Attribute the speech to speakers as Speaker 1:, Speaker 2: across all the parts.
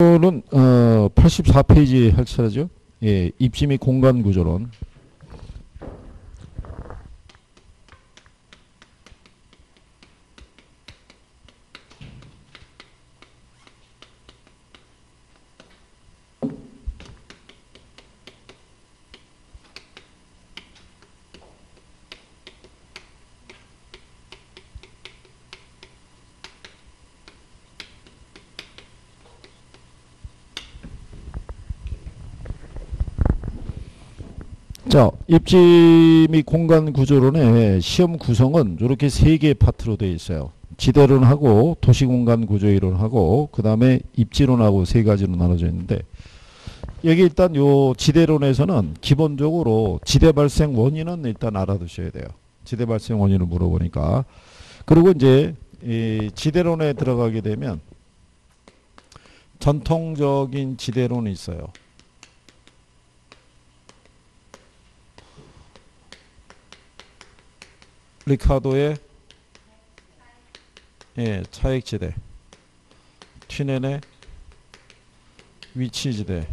Speaker 1: 는 어, 84페이지 할 차례죠. 예, 입지 및 공간 구조론. 자, 입지 및 공간 구조론의 시험 구성은 이렇게 세 개의 파트로 되어 있어요. 지대론하고 도시공간 구조이론하고 그 다음에 입지론하고 세 가지로 나눠져 있는데 여기 일단 요 지대론에서는 기본적으로 지대 발생 원인은 일단 알아두셔야 돼요. 지대 발생 원인을 물어보니까 그리고 이제 이 지대론에 들어가게 되면 전통적인 지대론이 있어요. 리카도의 예, 차액지대 튀넨의 위치지대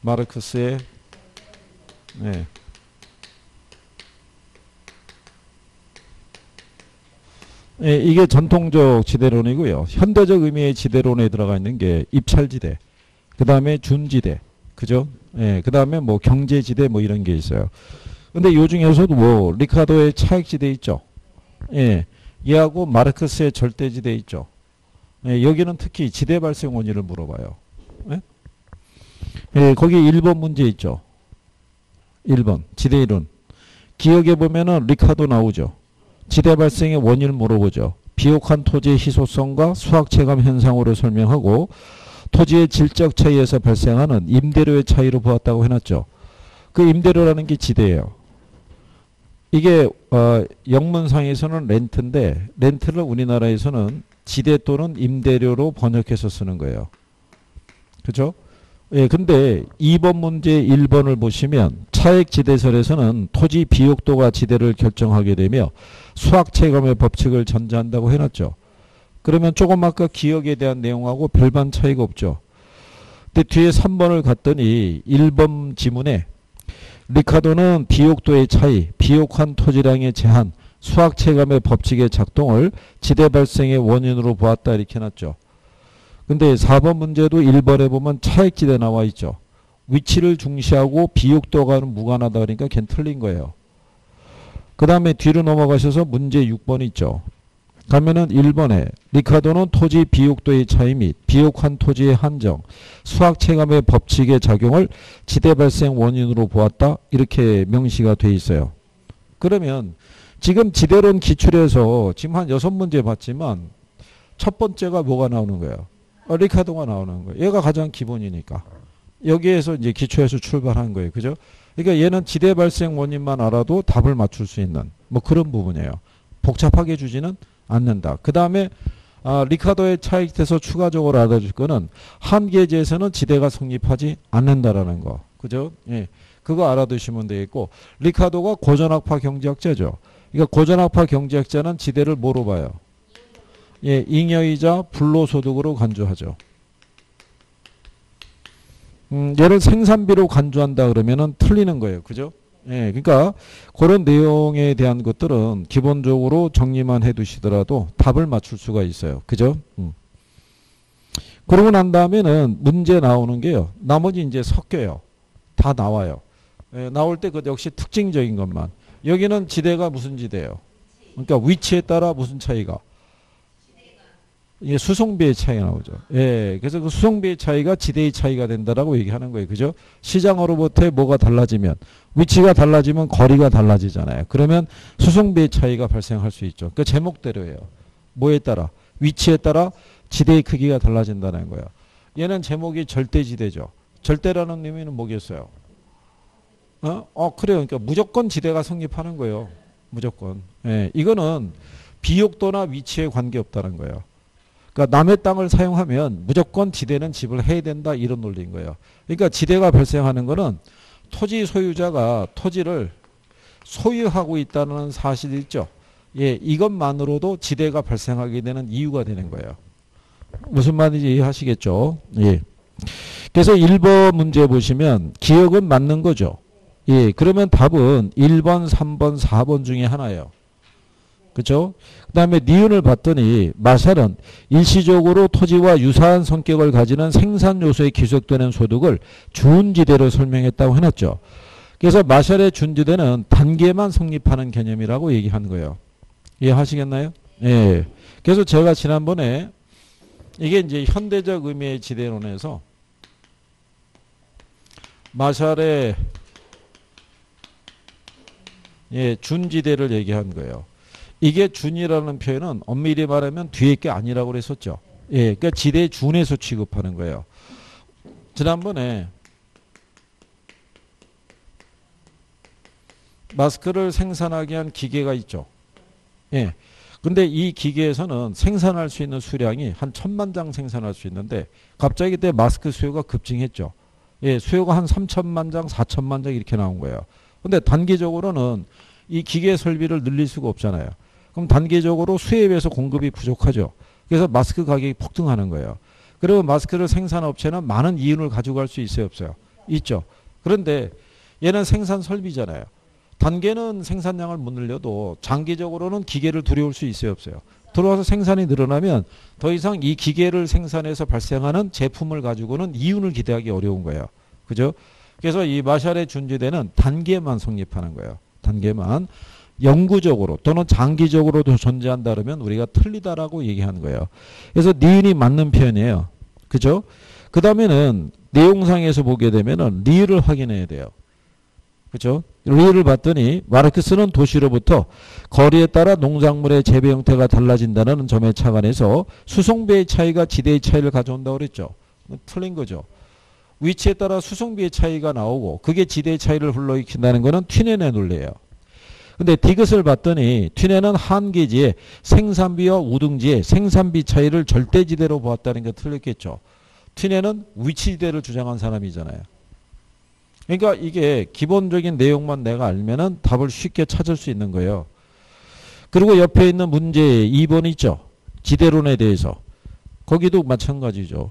Speaker 1: 마르크스의 예. 예, 이게 전통적 지대론이고요. 현대적 의미의 지대론에 들어가 있는 게 입찰지대, 그 다음에 준지대, 그죠? 예, 그 다음에 뭐 경제지대 뭐 이런 게 있어요. 근데 요 중에서도 뭐 리카도의 차익지대 있죠. 예. 얘하고 마르크스의 절대지대 있죠. 예, 여기는 특히 지대 발생 원인을 물어봐요. 예? 예, 거기 1번 문제 있죠. 1번 지대 이론. 기억해 보면은 리카도 나오죠. 지대 발생의 원인을 물어보죠. 비옥한 토지의 희소성과 수학 체감 현상으로 설명하고 토지의 질적 차이에서 발생하는 임대료의 차이로 보았다고 해놨죠. 그 임대료라는 게 지대예요. 이게 어, 영문상에서는 렌트인데 렌트를 우리나라에서는 지대 또는 임대료로 번역해서 쓰는 거예요. 그죠? 예, 근데 2번 문제 1번을 보시면 차액 지대설에서는 토지 비옥도가 지대를 결정하게 되며 수학 체감의 법칙을 전제한다고 해놨죠. 그러면 조금 아까 기억에 대한 내용하고 별반 차이가 없죠. 근데 뒤에 3번을 갔더니 1번 지문에 리카도는 비옥도의 차이, 비옥한 토지량의 제한, 수학 체감의 법칙의 작동을 지대 발생의 원인으로 보았다 이렇게 해놨죠. 근데 4번 문제도 1번에 보면 차액지대 나와 있죠. 위치를 중시하고 비옥도가는 무관하다 그러니까 걘 틀린 거예요. 그 다음에 뒤로 넘어가셔서 문제 6번 있죠. 가면은 1번에 리카도는 토지 비옥도의 차이 및 비옥한 토지의 한정, 수학 체감의 법칙의 작용을 지대 발생 원인으로 보았다. 이렇게 명시가 돼 있어요. 그러면 지금 지대론 기출에서 지금 한 여섯 문제 봤지만 첫 번째가 뭐가 나오는 거예요? 어, 리카도가 나오는 거예요. 얘가 가장 기본이니까. 여기에서 이제 기초에서 출발한 거예요. 그죠? 그러니까 얘는 지대 발생 원인만 알아도 답을 맞출 수 있는 뭐 그런 부분이에요. 복잡하게 주지는 않는다. 그 다음에 아, 리카도의 차익돼서 추가적으로 알아줄 거는 한계제에서는 지대가 성립하지 않는다라는 거. 그죠? 예. 그거 알아두시면 되겠고 리카도가 고전학파 경제학자죠. 그러니까 고전학파 경제학자는 지대를 뭐로 봐요? 예, 잉여이자 불로소득으로 간주하죠. 음, 얘를 생산비로 간주한다 그러면은 틀리는 거예요. 그죠? 예, 그러니까 그런 내용에 대한 것들은 기본적으로 정리만 해 두시더라도 답을 맞출 수가 있어요. 그죠? 음. 그러고 난 다음에는 문제 나오는 게요. 나머지 이제 섞여요. 다 나와요. 예, 나올 때 그 역시 특징적인 것만. 여기는 지대가 무슨 지대예요? 그러니까 위치에 따라 무슨 차이가? 이게 수송비의 차이가 나오죠. 예. 그래서 그 수송비의 차이가 지대의 차이가 된다라고 얘기하는 거예요. 그죠? 시장으로부터의 뭐가 달라지면 위치가 달라지면 거리가 달라지잖아요. 그러면 수송비의 차이가 발생할 수 있죠. 그 제목대로예요. 뭐에 따라? 위치에 따라 지대의 크기가 달라진다는 거예요. 얘는 제목이 절대지대죠. 절대라는 의미는 뭐겠어요? 어? 어, 그래요. 그러니까 무조건 지대가 성립하는 거예요. 무조건. 예. 이거는 비옥도나 위치에 관계없다는 거예요. 그러니까 남의 땅을 사용하면 무조건 지대는 집을 해야 된다 이런 논리인 거예요. 그러니까 지대가 발생하는 거는 토지 소유자가 토지를 소유하고 있다는 사실이 있죠. 예, 이것만으로도 지대가 발생하게 되는 이유가 되는 거예요. 무슨 말인지 이해하시겠죠? 예. 그래서 1번 문제 보시면 기억은 맞는 거죠. 예. 그러면 답은 1번, 3번, 4번 중에 하나예요. 그죠? 그 다음에 니은을 봤더니 마샬은 일시적으로 토지와 유사한 성격을 가지는 생산 요소에 기속되는 소득을 준지대로 설명했다고 해놨죠. 그래서 마샬의 준지대는 단계만 성립하는 개념이라고 얘기한 거예요. 이해하시겠나요? 예. 그래서 제가 지난번에 이게 이제 현대적 의미의 지대론에서 마샬의 예, 준지대를 얘기한 거예요. 이게 준이라는 표현은 엄밀히 말하면 뒤에 게 아니라고 그랬었죠. 예, 그러니까 지대 준에서 취급하는 거예요. 지난번에 마스크를 생산하기 위한 기계가 있죠. 예. 근데 이 기계에서는 생산할 수 있는 수량이 한 천만 장 생산할 수 있는데 갑자기 그때 마스크 수요가 급증했죠. 예, 수요가 한 3천만 장, 4천만 장 이렇게 나온 거예요. 근데 단기적으로는 이 기계 설비를 늘릴 수가 없잖아요. 그럼 단기적으로 수요에 비해서 공급이 부족하죠. 그래서 마스크 가격이 폭등하는 거예요. 그리고 마스크를 생산 업체는 많은 이윤을 가져갈 수 있어요, 없어요? 있죠. 그런데 얘는 생산 설비잖아요. 단계는 생산량을 못 늘려도 장기적으로는 기계를 들여올 수 있어요, 없어요? 들어와서 생산이 늘어나면 더 이상 이 기계를 생산해서 발생하는 제품을 가지고는 이윤을 기대하기 어려운 거예요. 그죠? 그래서 이 마샬의 준지대는 단계만 성립하는 거예요. 단계만. 영구적으로 또는 장기적으로도 존재한다 그러면 우리가 틀리다라고 얘기하는 거예요. 그래서 니은이 맞는 표현이에요. 그죠? 그 다음에는 내용상에서 보게 되면은 리을 확인해야 돼요. 그죠? 리을을 봤더니 마르크스는 도시로부터 거리에 따라 농작물의 재배 형태가 달라진다는 점에 착안해서 수송비의 차이가 지대의 차이를 가져온다고 그랬죠. 틀린 거죠. 위치에 따라 수송비의 차이가 나오고 그게 지대의 차이를 불러일으킨다는 것은 튀넨의 논리예요. 근데 디귿을 봤더니 튀넨은 한계지에 생산비와 우등지의 생산비 차이를 절대지대로 보았다는 게 틀렸겠죠. 튀넨은 위치지대를 주장한 사람이잖아요. 그러니까 이게 기본적인 내용만 내가 알면은 답을 쉽게 찾을 수 있는 거예요. 그리고 옆에 있는 문제 2번 있죠. 지대론에 대해서. 거기도 마찬가지죠.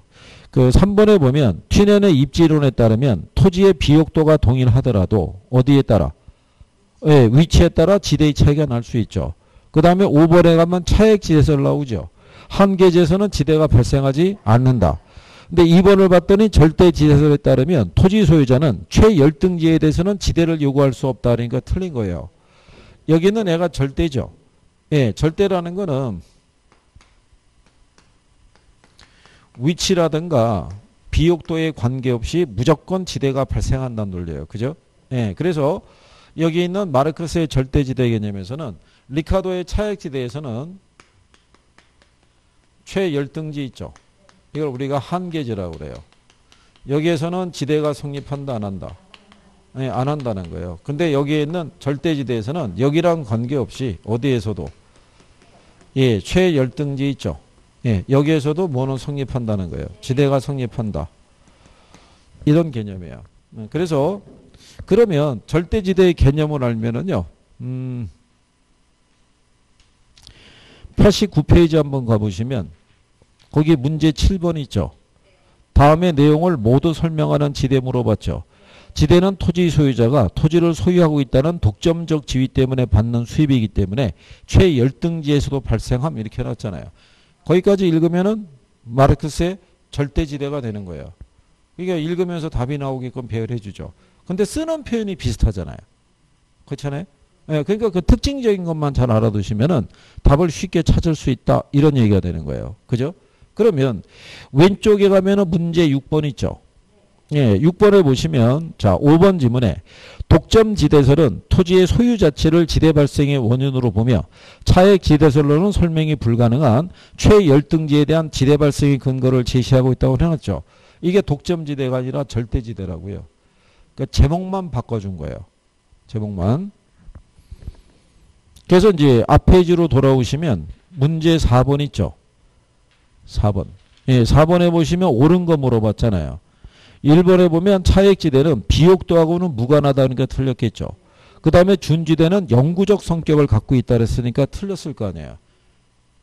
Speaker 1: 그 3번에 보면 튀넨의 입지론에 따르면 토지의 비옥도가 동일하더라도 어디에 따라? 예, 위치에 따라 지대의 차이가 날 수 있죠. 그 다음에 5번에 가면 차액 지대설 나오죠. 한계지에서는 지대가 발생하지 않는다. 근데 2번을 봤더니 절대 지대설에 따르면 토지 소유자는 최열등지에 대해서는 지대를 요구할 수 없다. 그러니까 틀린 거예요. 여기는 애가 절대죠. 예, 절대라는 거는 위치라든가 비옥도에 관계없이 무조건 지대가 발생한다는 논리예요. 그죠? 예, 그래서 여기 있는 마르크스의 절대지대 개념에서는 리카도의 차액지대에서는 최열등지 있죠. 이걸 우리가 한계지라고 그래요. 여기에서는 지대가 성립한다 안 한다. 네, 안 한다는 거예요. 근데 여기에 있는 절대지대에서는 여기랑 관계없이 어디에서도 예, 최열등지 있죠. 예, 여기에서도 뭐는 성립한다는 거예요. 지대가 성립한다. 이런 개념이에요. 네, 그래서 그러면 절대지대의 개념을 알면은요. 음, 89페이지 한번 가보시면 거기 문제 7번 있죠. 다음에 내용을 모두 설명하는 지대 물어봤죠. 지대는 토지 소유자가 토지를 소유하고 있다는 독점적 지위 때문에 받는 수입이기 때문에 최열등지에서도 발생함 이렇게 해놨잖아요. 거기까지 읽으면은 마르크스의 절대지대가 되는 거예요. 그러니까 읽으면서 답이 나오게끔 배열해 주죠. 근데 쓰는 표현이 비슷하잖아요. 그렇잖아요. 예, 그러니까 그 특징적인 것만 잘 알아두시면은 답을 쉽게 찾을 수 있다 이런 얘기가 되는 거예요. 그죠? 그러면 왼쪽에 가면은 문제 6번 있죠. 예, 6번에 보시면 자 5번 지문에 독점 지대설은 토지의 소유 자체를 지대 발생의 원인으로 보며 차액 지대설로는 설명이 불가능한 최열등지에 대한 지대 발생의 근거를 제시하고 있다고 해놨죠. 이게 독점 지대가 아니라 절대 지대라고요. 그러니까 제목만 바꿔준 거예요. 제목만. 그래서 이제 앞 페이지로 돌아오시면 문제 4번 있죠. 4번. 예, 4번에 보시면 옳은 거 물어봤잖아요. 1번에 보면 차액지대는 비옥도하고는 무관하다는 게 틀렸겠죠. 그 다음에 준지대는 영구적 성격을 갖고 있다 그랬으니까 틀렸을 거 아니에요.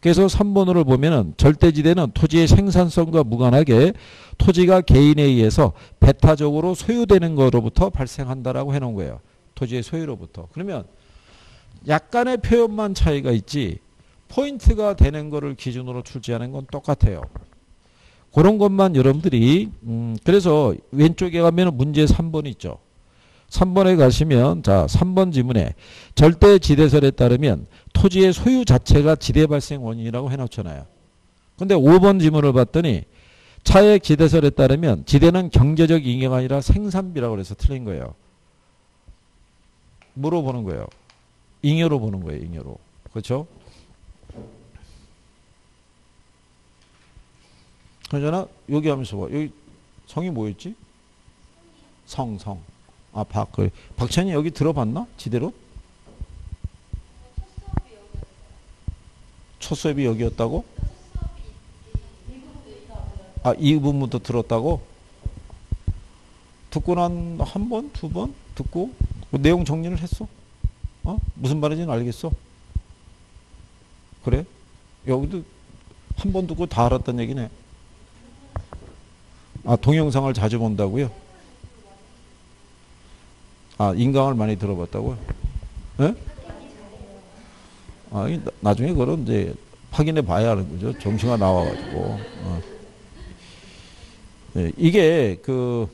Speaker 1: 그래서 3번으로 보면은 절대지대는 토지의 생산성과 무관하게 토지가 개인에 의해서 배타적으로 소유되는 것으로부터 발생한다라고 해놓은 거예요. 토지의 소유로부터. 그러면 약간의 표현만 차이가 있지 포인트가 되는 거를 기준으로 출제하는 건 똑같아요. 그런 것만 여러분들이 음 그래서 왼쪽에 가면 문제 3번 있죠. 3번에 가시면 자 3번 지문에 절대 지대설에 따르면 토지의 소유 자체가 지대 발생 원인이라고 해놓잖아요. 근데 5번 지문을 봤더니 차액 지대설에 따르면 지대는 경제적 잉여가 아니라 생산비라고 그래서 틀린 거예요. 뭐로 보는 거예요? 잉여로 보는 거예요. 잉여로. 그렇죠? 그러잖아 여기 하면서 봐. 여기 성이 뭐였지? 성, 성. 아, 박. 그래. 박찬이 여기 들어봤나? 지대로? 첫 수업이 여기였다고? 아, 이 부분부터 들었다고? 듣고 난 한 번, 두 번 듣고 그 내용 정리를 했어. 어? 무슨 말인지는 알겠어. 그래? 여기도 한 번 듣고 다 알았단 얘기네. 아, 동영상을 자주 본다고요? 아, 인강을 많이 들어봤다고요? 예? 아, 나- 나중에 그런 이제 확인해 봐야 하는 거죠. 정시가 나와가지고. 어. 예, 이게 그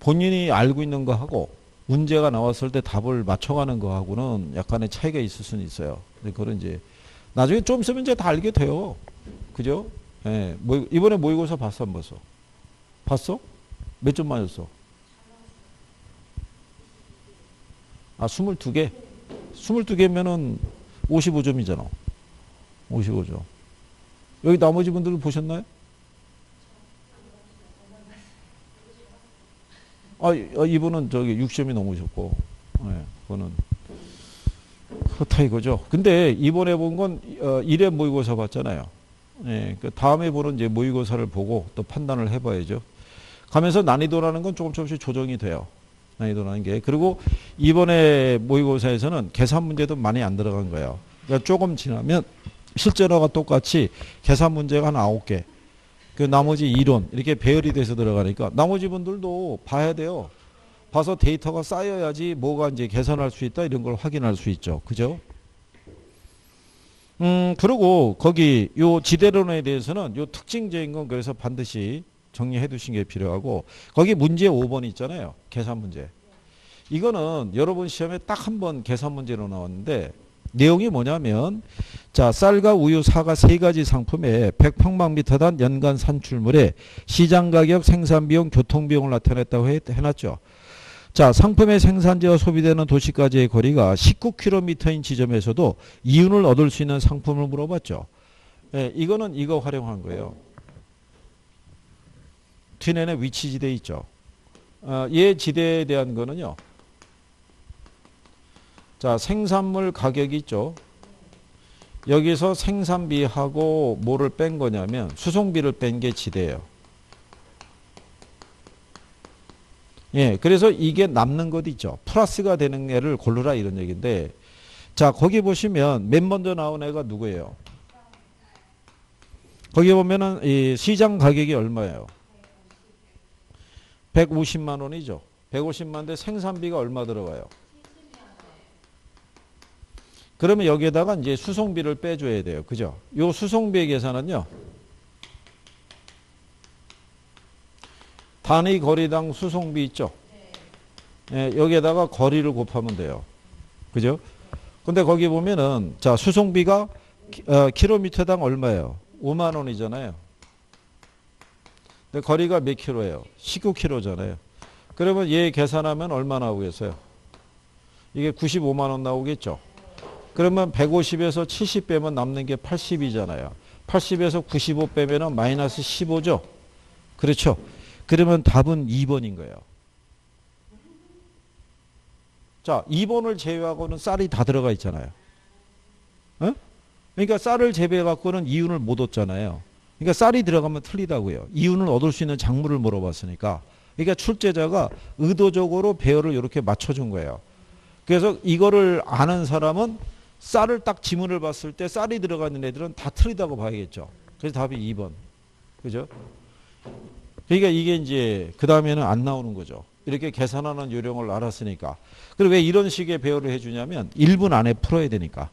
Speaker 1: 본인이 알고 있는 거하고 문제가 나왔을 때 답을 맞춰가는 거하고는 약간의 차이가 있을 수는 있어요. 근데 그런 이제 나중에 좀 있으면 이제 다 알게 돼요. 그죠? 예, 모, 이번에 모의고사 봤어, 안 봤어? 봤어? 몇 점 맞았어? 아, 22개? 22개면은 55점이잖아. 55점. 여기 나머지 분들은 보셨나요? 아, 이- 어, 이분은 저기 6점이 넘으셨고, 예, 그거는 그렇다 이거죠. 근데 이번에 본 건, 어, 1회 모의고사 봤잖아요. 예, 그 다음에 보는 이제 모의고사를 보고 또 판단을 해봐야죠. 가면서 난이도라는 건 조금 조금씩 조정이 돼요. 난이도라는 게. 그리고 이번에 모의고사에서는 계산 문제도 많이 안 들어간 거예요. 그러니까 조금 지나면 실제로가 똑같이 계산 문제가 한 9개. 그 나머지 이론 이렇게 배열이 돼서 들어가니까 나머지 분들도 봐야 돼요. 봐서 데이터가 쌓여야지 뭐가 이제 계산할 수 있다 이런 걸 확인할 수 있죠. 그죠? 음, 그리고 거기 요 지대론에 대해서는 요 특징적인 건 그래서 반드시 정리해 두신 게 필요하고 거기 문제 5번 있잖아요. 계산 문제. 이거는 여러분 시험에 딱 한 번 계산 문제로 나왔는데 내용이 뭐냐면 자 쌀과 우유, 사과 세 가지 상품에 100평방미터당 연간 산출물에 시장 가격, 생산 비용, 교통 비용을 나타냈다고 해, 해놨죠. 자 상품의 생산지와 소비되는 도시까지의 거리가 19km인 지점에서도 이윤을 얻을 수 있는 상품을 물어봤죠. 예, 이거는 이거 활용한 거예요. 뒤에는 위치 지대 있죠. 어, 얘 지대에 대한 거는요. 자, 생산물 가격이 있죠. 여기서 생산비하고 뭐를 뺀 거냐면 수송비를 뺀 게 지대예요. 예, 그래서 이게 남는 것 있죠. 플러스가 되는 애를 고르라 이런 얘기인데 자, 거기 보시면 맨 먼저 나온 애가 누구예요? 거기 보면은 이 시장 가격이 얼마예요? 150만 원이죠. 150만인데 생산비가 얼마 들어가요? 그러면 여기에다가 이제 수송비를 빼줘야 돼요. 그죠? 요 수송비의 계산은요. 단위 거리당 수송비 있죠? 예, 여기에다가 거리를 곱하면 돼요. 그죠? 근데 거기 보면은, 자, 수송비가 키- 어, 킬로미터당 얼마예요? 5만 원이잖아요. 근데 거리가 몇 킬로예요? 19킬로잖아요. 그러면 얘 계산하면 얼마 나오겠어요? 이게 95만 원 나오겠죠? 그러면 150에서 70 빼면 남는 게 80이잖아요. 80에서 95 빼면은 마이너스 15죠? 그렇죠? 그러면 답은 2번인 거예요. 자, 2번을 제외하고는 쌀이 다 들어가 있잖아요. 어? 그러니까 쌀을 제외해 갖고는 이윤을 못 얻잖아요. 그러니까 쌀이 들어가면 틀리다고요. 이윤을 얻을 수 있는 작물을 물어봤으니까. 그러니까 출제자가 의도적으로 배열을 이렇게 맞춰준 거예요. 그래서 이거를 아는 사람은 쌀을 딱 지문을 봤을 때 쌀이 들어가 있는 애들은 다 틀리다고 봐야겠죠. 그래서 답이 2번. 그죠? 그러니까 이게 이제 그 다음에는 안 나오는 거죠. 이렇게 계산하는 요령을 알았으니까. 그리고 왜 이런 식의 배열을 해주냐면 1분 안에 풀어야 되니까.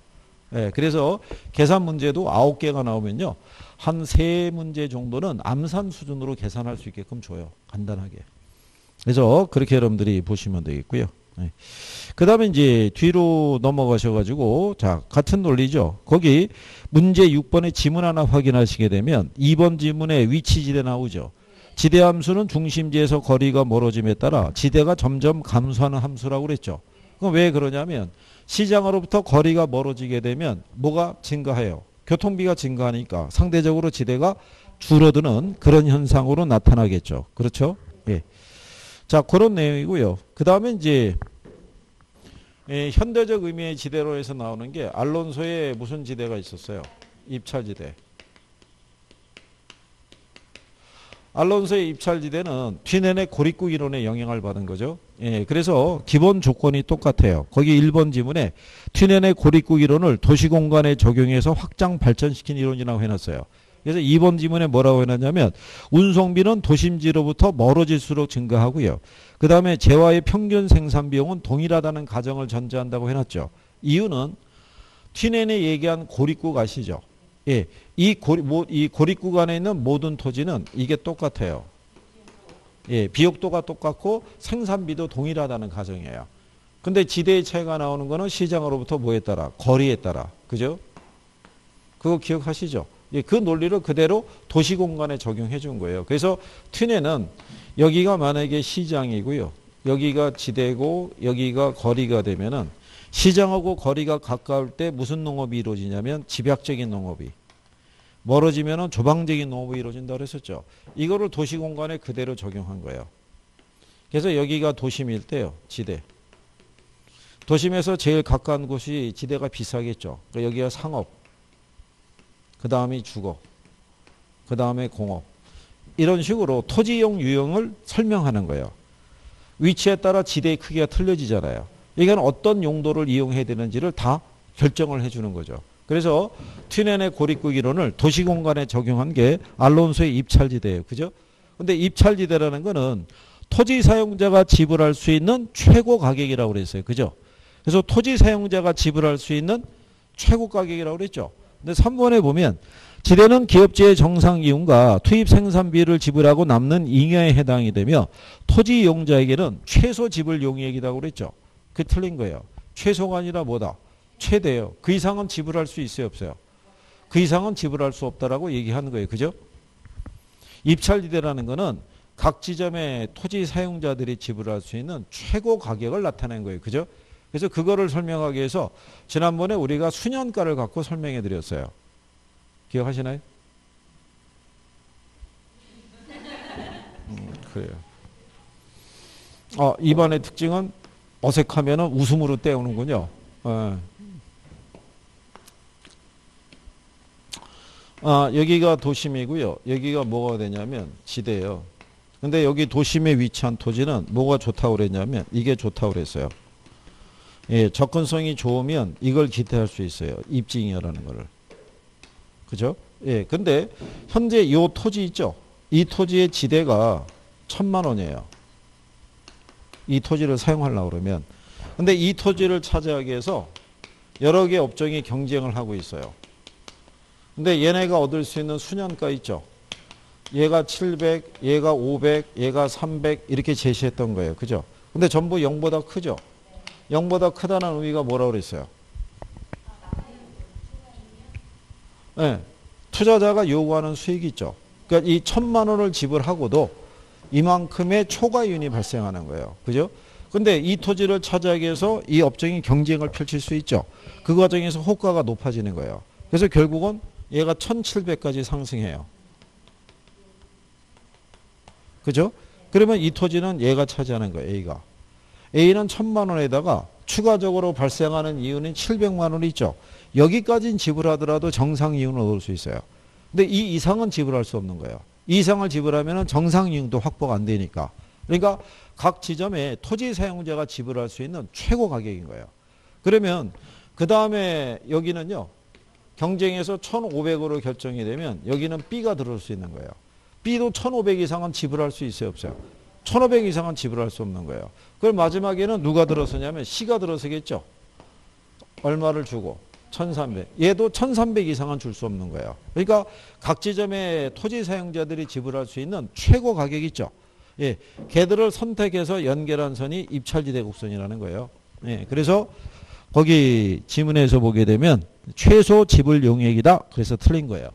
Speaker 1: 예, 그래서 계산 문제도 9개가 나오면요. 한 세 문제 정도는 암산 수준으로 계산할 수 있게끔 줘요. 간단하게. 그래서 그렇게 여러분들이 보시면 되겠고요. 네. 그 다음에 이제 뒤로 넘어가셔가지고, 자, 같은 논리죠. 거기 문제 6번에 지문 하나 확인하시게 되면 2번 지문에 위치 지대 나오죠. 지대 함수는 중심지에서 거리가 멀어짐에 따라 지대가 점점 감소하는 함수라고 그랬죠. 그럼 왜 그러냐면 시장으로부터 거리가 멀어지게 되면 뭐가 증가해요? 교통비가 증가하니까 상대적으로 지대가 줄어드는 그런 현상으로 나타나겠죠. 그렇죠? 예. 자, 그런 내용이고요. 그 다음에 이제 예, 현대적 의미의 지대로에서 나오는 게 알론소에 무슨 지대가 있었어요? 입찰지대. 알론소의 입찰지대는 튀넨의 고립국 이론에 영향을 받은 거죠. 예, 그래서 기본 조건이 똑같아요. 거기 1번 지문에 튀넨의 고립국 이론을 도시공간에 적용해서 확장 발전시킨 이론이라고 해놨어요. 그래서 2번 지문에 뭐라고 해놨냐면 운송비는 도심지로부터 멀어질수록 증가하고요. 그 다음에 재화의 평균 생산 비용은 동일하다는 가정을 전제한다고 해놨죠. 이유는 튀넨이 얘기한 고립국 아시죠? 예, 이 고리, 뭐, 이 고립국 안에 있는 모든 토지는 이게 똑같아요. 예, 비옥도가 똑같고 생산비도 동일하다는 가정이에요. 근데 지대의 차이가 나오는 거는 시장으로부터 뭐에 따라? 거리에 따라. 그죠? 그거 기억하시죠? 예, 그 논리를 그대로 도시 공간에 적용해 준 거예요. 그래서 튀네는 여기가 만약에 시장이고요. 여기가 지대고 여기가 거리가 되면은 시장하고 거리가 가까울 때 무슨 농업이 이루어지냐면 집약적인 농업이 멀어지면은 조방적인 농업이 이루어진다 그랬었죠. 이거를 도시 공간에 그대로 적용한 거예요. 그래서 여기가 도심일 때요. 지대. 도심에서 제일 가까운 곳이 지대가 비싸겠죠. 그러니까 여기가 상업. 그 다음이 주거. 그 다음에 공업. 이런 식으로 토지용 유형을 설명하는 거예요. 위치에 따라 지대의 크기가 틀려지잖아요. 이건 어떤 용도를 이용해야 되는지를 다 결정을 해주는 거죠. 그래서 튀넨의 고립국 이론을 도시공간에 적용한 게 알론소의 입찰지대예요. 그죠? 근데 입찰지대라는 거는 토지 사용자가 지불할 수 있는 최고 가격이라고 그랬어요. 그죠? 그래서 토지 사용자가 지불할 수 있는 최고 가격이라고 그랬죠. 근데 3번에 보면 지대는 기업체의 정상 이윤과 투입 생산비를 지불하고 남는 잉여에 해당이 되며 토지 이용자에게는 최소 지불 용이익이라고 그랬죠. 그 틀린 거예요. 최소가 아니라 뭐다? 최대예요. 그 이상은 지불할 수 있어요, 없어요? 그 이상은 지불할 수 없다라고 얘기하는 거예요. 그죠? 입찰지대라는 거는 각 지점의 토지 사용자들이 지불할 수 있는 최고 가격을 나타낸 거예요. 그죠? 그래서 그거를 설명하기 위해서 지난번에 우리가 수년가를 갖고 설명해 드렸어요. 기억하시나요? 음, 그래요. 어, 이번의 특징은 어색하면 웃음으로 때우는군요. 어. 아, 여기가 도심이고요. 여기가 뭐가 되냐면 지대예요. 근데 여기 도심에 위치한 토지는 뭐가 좋다고 그랬냐면 이게 좋다고 그랬어요. 예, 접근성이 좋으면 이걸 기대할 수 있어요. 입증이라는 거를. 그죠? 예, 근데 현재 이 토지 있죠? 이 토지의 지대가 천만 원이에요. 이 토지를 사용하려고 그러면. 근데 이 토지를 차지하기 위해서 여러 개 업종이 경쟁을 하고 있어요. 근데 얘네가 얻을 수 있는 수년가 있죠. 얘가 700, 얘가 500, 얘가 300 이렇게 제시했던 거예요. 그죠? 근데 전부 0보다 크죠. 0보다 크다는 의미가 뭐라고 그랬어요? 네, 투자자가 요구하는 수익이 있죠. 그러니까 이 천만 원을 지불하고도 이만큼의 초과이윤이 발생하는 거예요. 그죠? 근데 이 토지를 차지하기 위해서 이 업종이 경쟁을 펼칠 수 있죠. 그 과정에서 호가가 높아지는 거예요. 그래서 결국은 얘가 1700까지 상승해요. 그죠? 그러면 이 토지는 얘가 차지하는 거예요. A가. A는 1000만 원에다가 추가적으로 발생하는 이윤은 700만 원이 있죠. 여기까지는 지불하더라도 정상 이윤을 얻을 수 있어요. 근데 이 이상은 지불할 수 없는 거예요. 이 이상을 지불하면 정상 이윤도 확보가 안 되니까. 그러니까 각 지점에 토지 사용자가 지불할 수 있는 최고 가격인 거예요. 그러면 그 다음에 여기는요. 경쟁에서 1,500으로 결정이 되면 여기는 B가 들어올 수 있는 거예요. B도 1,500 이상은 지불할 수 있어요, 없어요? 1,500 이상은 지불할 수 없는 거예요. 그걸 마지막에는 누가 들어서냐면 C가 들어서겠죠. 얼마를 주고 1,300. 얘도 1,300 이상은 줄 수 없는 거예요. 그러니까 각 지점의 토지 사용자들이 지불할 수 있는 최고 가격이 있죠. 예, 걔들을 선택해서 연결한 선이 입찰지 대 곡선이라는 거예요. 예, 그래서 거기 지문에서 보게 되면 최소 지불 용액이다. 그래서 틀린 거예요.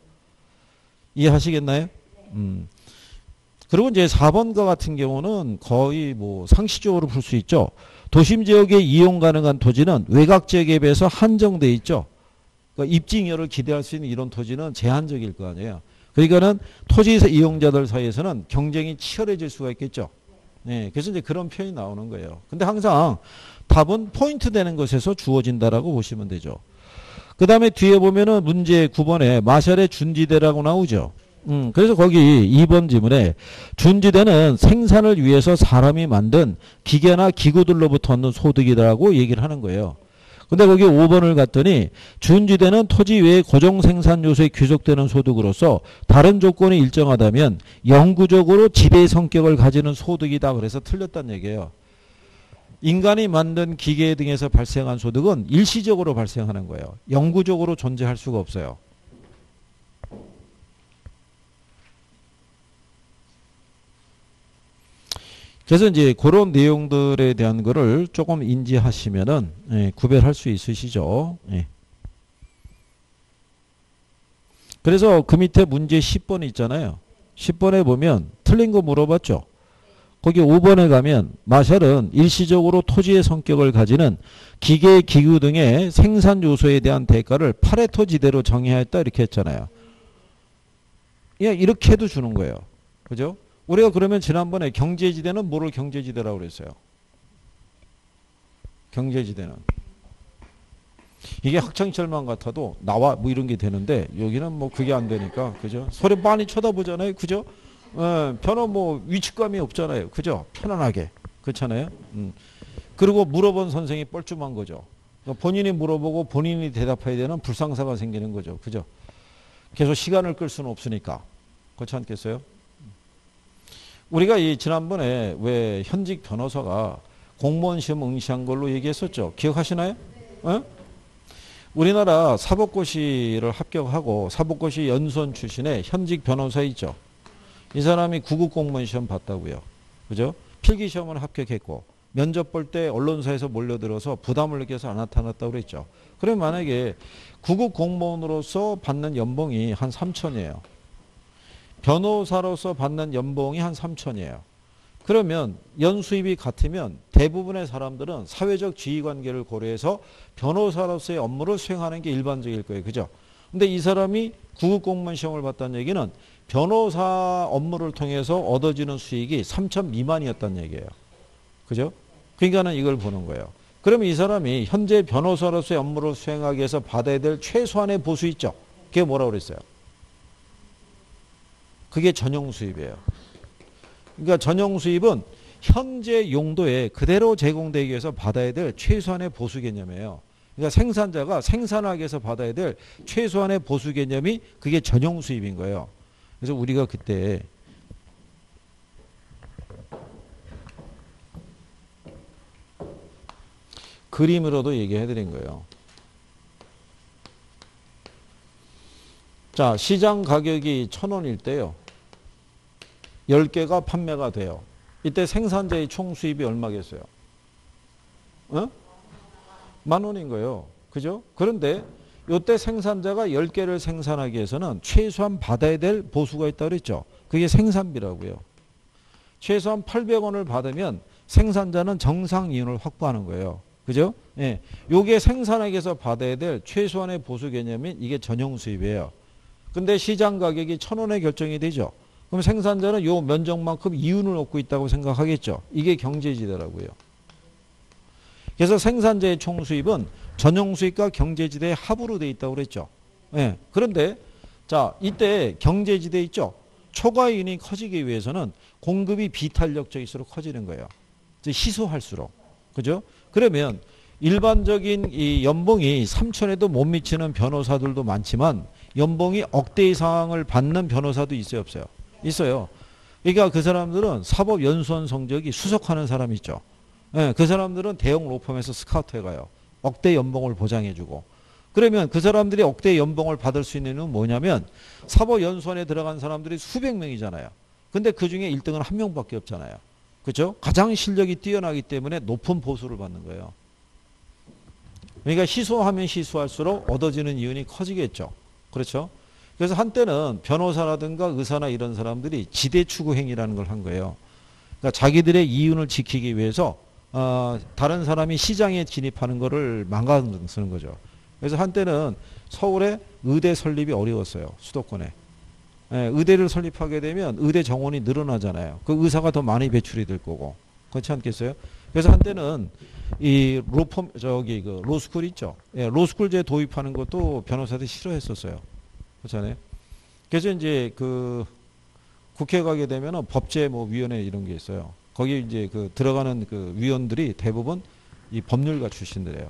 Speaker 1: 이해하시겠나요? 음. 그리고 이제 4번과 같은 경우는 거의 뭐 상시적으로 풀 수 있죠. 도심 지역에 이용 가능한 토지는 외곽 지역에 비해서 한정돼 있죠. 그러니까 입증료를 기대할 수 있는 이런 토지는 제한적일 거 아니에요. 그러니까는 토지 이용자들 사이에서는 경쟁이 치열해질 수가 있겠죠. 네, 그래서 이제 그런 표현이 나오는 거예요. 근데 항상 답은 포인트 되는 것에서 주어진다라고 보시면 되죠. 그 다음에 뒤에 보면은 문제 9번에 마샬의 준지대라고 나오죠. 음, 그래서 거기 2번 지문에 준지대는 생산을 위해서 사람이 만든 기계나 기구들로부터 얻는 소득이라고 얘기를 하는 거예요. 근데 거기 5번을 갔더니 준지대는 토지 외의 고정 생산 요소에 귀속되는 소득으로서 다른 조건이 일정하다면 영구적으로 지대 성격을 가지는 소득이다. 그래서 틀렸단 얘기예요. 인간이 만든 기계 등에서 발생한 소득은 일시적으로 발생하는 거예요. 영구적으로 존재할 수가 없어요. 그래서 이제 그런 내용들에 대한 거를 조금 인지하시면은 예, 구별할 수 있으시죠. 예. 그래서 그 밑에 문제 10번 있잖아요. 10번에 보면 틀린 거 물어봤죠. 거기 5번에 가면 마샬은 일시적으로 토지의 성격을 가지는 기계, 기구 등의 생산 요소에 대한 대가를 파레토 지대로 정의하였다 이렇게 했잖아요. 예, 이렇게 해도 주는 거예요. 그죠? 우리가 그러면 지난번에 경제지대는 뭐를 경제지대라고 그랬어요? 경제지대는. 이게 학창철만 같아도 나와 뭐 이런 게 되는데 여기는 뭐 그게 안 되니까 그죠? 소리 많이 쳐다보잖아요. 그죠? 어, 변호 뭐 위축감이 없잖아요. 그죠? 편안하게. 그렇잖아요. 음. 그리고 물어본 선생이 뻘쭘한 거죠. 그러니까 본인이 물어보고 본인이 대답해야 되는 불상사가 생기는 거죠. 그죠? 계속 시간을 끌 수는 없으니까. 그렇지 않겠어요? 우리가 이 지난번에 왜 현직 변호사가 공무원 시험 응시한 걸로 얘기했었죠. 기억하시나요? 어? 우리나라 사법고시를 합격하고 사법고시 연수원 출신의 현직 변호사 있죠. 이 사람이 구급 공무원 시험 봤다고요. 그죠? 필기 시험은 합격했고 면접 볼 때 언론사에서 몰려들어서 부담을 느껴서 안 나타났다고 그랬죠. 그럼 만약에 구급 공무원으로서 받는 연봉이 한 3천이에요. 변호사로서 받는 연봉이 한 3천이에요. 그러면 연수입이 같으면 대부분의 사람들은 사회적 지위관계를 고려해서 변호사로서의 업무를 수행하는 게 일반적일 거예요. 그죠? 근데 이 사람이 구급 공무원 시험을 봤다는 얘기는 변호사 업무를 통해서 얻어지는 수익이 3천 미만이었다는 얘기예요. 그죠? 그러니까는 이걸 보는 거예요. 그러면 이 사람이 현재 변호사로서의 업무를 수행하기 위해서 받아야 될 최소한의 보수 있죠? 그게 뭐라고 그랬어요? 그게 전용 수입이에요. 그러니까 전용 수입은 현재 용도에 그대로 제공되기 위해서 받아야 될 최소한의 보수 개념이에요. 그러니까 생산자가 생산하기 위해서 받아야 될 최소한의 보수 개념이 그게 전용 수입인 거예요. 그래서 우리가 그때 그림으로도 얘기해 드린 거예요. 자, 시장 가격이 천 원일 때요. 10개가 판매가 돼요. 이때 생산자의 총 수입이 얼마겠어요? 어? 만 원인 거예요. 그죠? 그런데 이때 생산자가 10개를 생산하기 위해서는 최소한 받아야 될 보수가 있다 그랬죠. 그게 생산비라고요. 최소한 800원을 받으면 생산자는 정상 이윤을 확보하는 거예요. 그죠? 예. 요게 생산하기 위해서 받아야 될 최소한의 보수 개념인 이게 전용 수입이에요. 근데 시장 가격이 1000원에 결정이 되죠. 그럼 생산자는 요 면적만큼 이윤을 얻고 있다고 생각하겠죠. 이게 경제지대라고요. 그래서 생산자의 총수입은 전용수입과 경제지대의 합으로 돼 있다고 그랬죠. 예. 그런데 자 이때 경제지대 있죠. 초과이윤이 커지기 위해서는 공급이 비탄력적일수록 커지는 거예요. 희소할수록. 그죠? 그러면 일반적인 이 연봉이 3천에도 못 미치는 변호사들도 많지만 연봉이 억대 이상을 받는 변호사도 있어요, 없어요? 있어요. 그러니까 그 사람들은 사법연수원 성적이 수석하는 사람 있죠. 예, 그 사람들은 대형 로펌에서 스카우트 해가요. 억대 연봉을 보장해주고. 그러면 그 사람들이 억대 연봉을 받을 수 있는 이유는 뭐냐면 사법연수원에 들어간 사람들이 수백 명이잖아요. 근데 그 중에 1등은 한 명밖에 없잖아요. 그죠? 가장 실력이 뛰어나기 때문에 높은 보수를 받는 거예요. 그러니까 희소하면 희소할수록 얻어지는 이윤이 커지겠죠. 그렇죠? 그래서 한때는 변호사라든가 의사나 이런 사람들이 지대 추구 행위라는 걸 한 거예요. 그러니까 자기들의 이윤을 지키기 위해서 어, 다른 사람이 시장에 진입하는 것을 망가뜨는 거죠. 그래서 한때는 서울에 의대 설립이 어려웠어요. 수도권에. 예, 의대를 설립하게 되면 의대 정원이 늘어나잖아요. 그 의사가 더 많이 배출이 될 거고. 그렇지 않겠어요? 그래서 한때는 이 로펌 저기 그 로스쿨 있죠. 예, 로스쿨제 도입하는 것도 변호사들이 싫어했었어요. 그렇잖아요. 그래서 이제 그 국회 가게 되면은 법제 뭐 위원회 이런 게 있어요. 거기 이제 그 들어가는 그 위원들이 대부분 이 법률가 출신들이에요.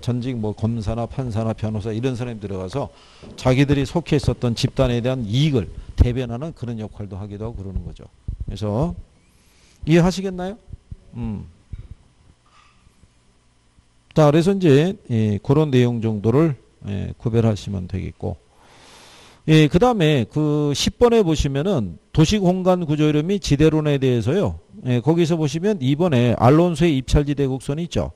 Speaker 1: 전직 뭐 검사나 판사나 변호사 이런 사람이 들어가서 자기들이 속해 있었던 집단에 대한 이익을 대변하는 그런 역할도 하기도 하고 그러는 거죠. 그래서 이해하시겠나요? 음. 자, 그래서 이제 예, 그런 내용 정도를 예, 구별하시면 되겠고 예, 그 다음에 그 10번에 보시면은 도시 공간 구조 이름 및 지대론에 대해서요. 예, 거기서 보시면 이번에 알론소의 입찰지대 곡선이 있죠.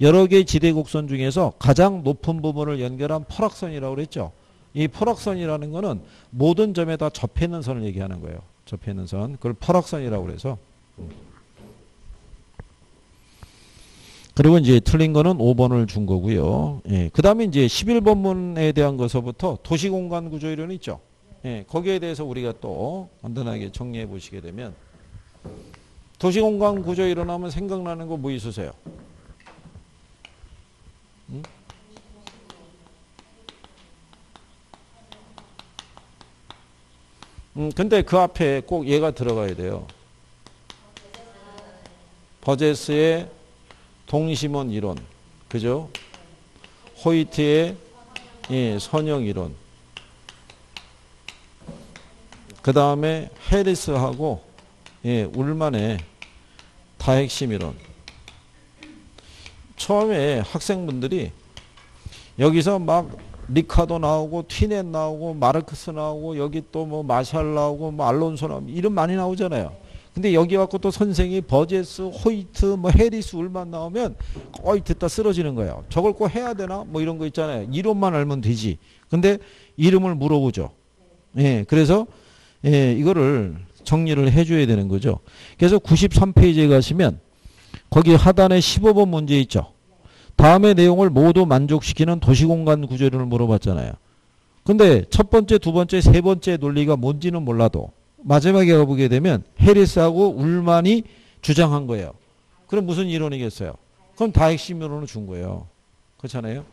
Speaker 1: 여러 개의 지대 곡선 중에서 가장 높은 부분을 연결한 포락선이라고 그랬죠. 이 포락선이라는 거는 모든 점에 다 접해 있는 선을 얘기하는 거예요. 접해 있는 선. 그걸 포락선이라고 그래서. 그리고 이제 틀린 거는 5번을 준 거고요. 예. 그 다음에 이제 11번문에 대한 것서부터 도시공간 구조 이론 있죠. 예. 거기에 대해서 우리가 또 간단하게 정리해 보시게 되면 도시공간 구조 이론 하면 생각나는 거 뭐 있으세요? 응? 음, 근데 그 앞에 꼭 얘가 들어가야 돼요. 버제스의 동심원 이론. 그죠? 호이트의 예, 선형 이론. 그 다음에 해리스하고 예, 울만의 다핵심 이론. 처음에 학생분들이 여기서 막 리카도 나오고 티넷 나오고 마르크스 나오고 여기 또 뭐 마샬 나오고 뭐 알론소 나오고 이름 많이 나오잖아요. 근데 여기 갖고 또 선생이 버제스, 호이트, 뭐 해리스, 울만 나오면 거의 듣다 쓰러지는 거예요. 저걸 꼭 해야 되나? 뭐 이런 거 있잖아요. 이름만 알면 되지. 근데 이름을 물어보죠. 예, 그래서 예, 이거를 정리를 해줘야 되는 거죠. 그래서 93페이지에 가시면 거기 하단에 15번 문제 있죠. 다음의 내용을 모두 만족시키는 도시공간 구조를 물어봤잖아요. 근데 첫 번째, 두 번째, 세 번째 논리가 뭔지는 몰라도 마지막에 가보게 되면 해리스하고 울만이 주장한 거예요. 그럼 무슨 이론이겠어요? 그럼 다 핵심 이론을 준 거예요. 그렇잖아요?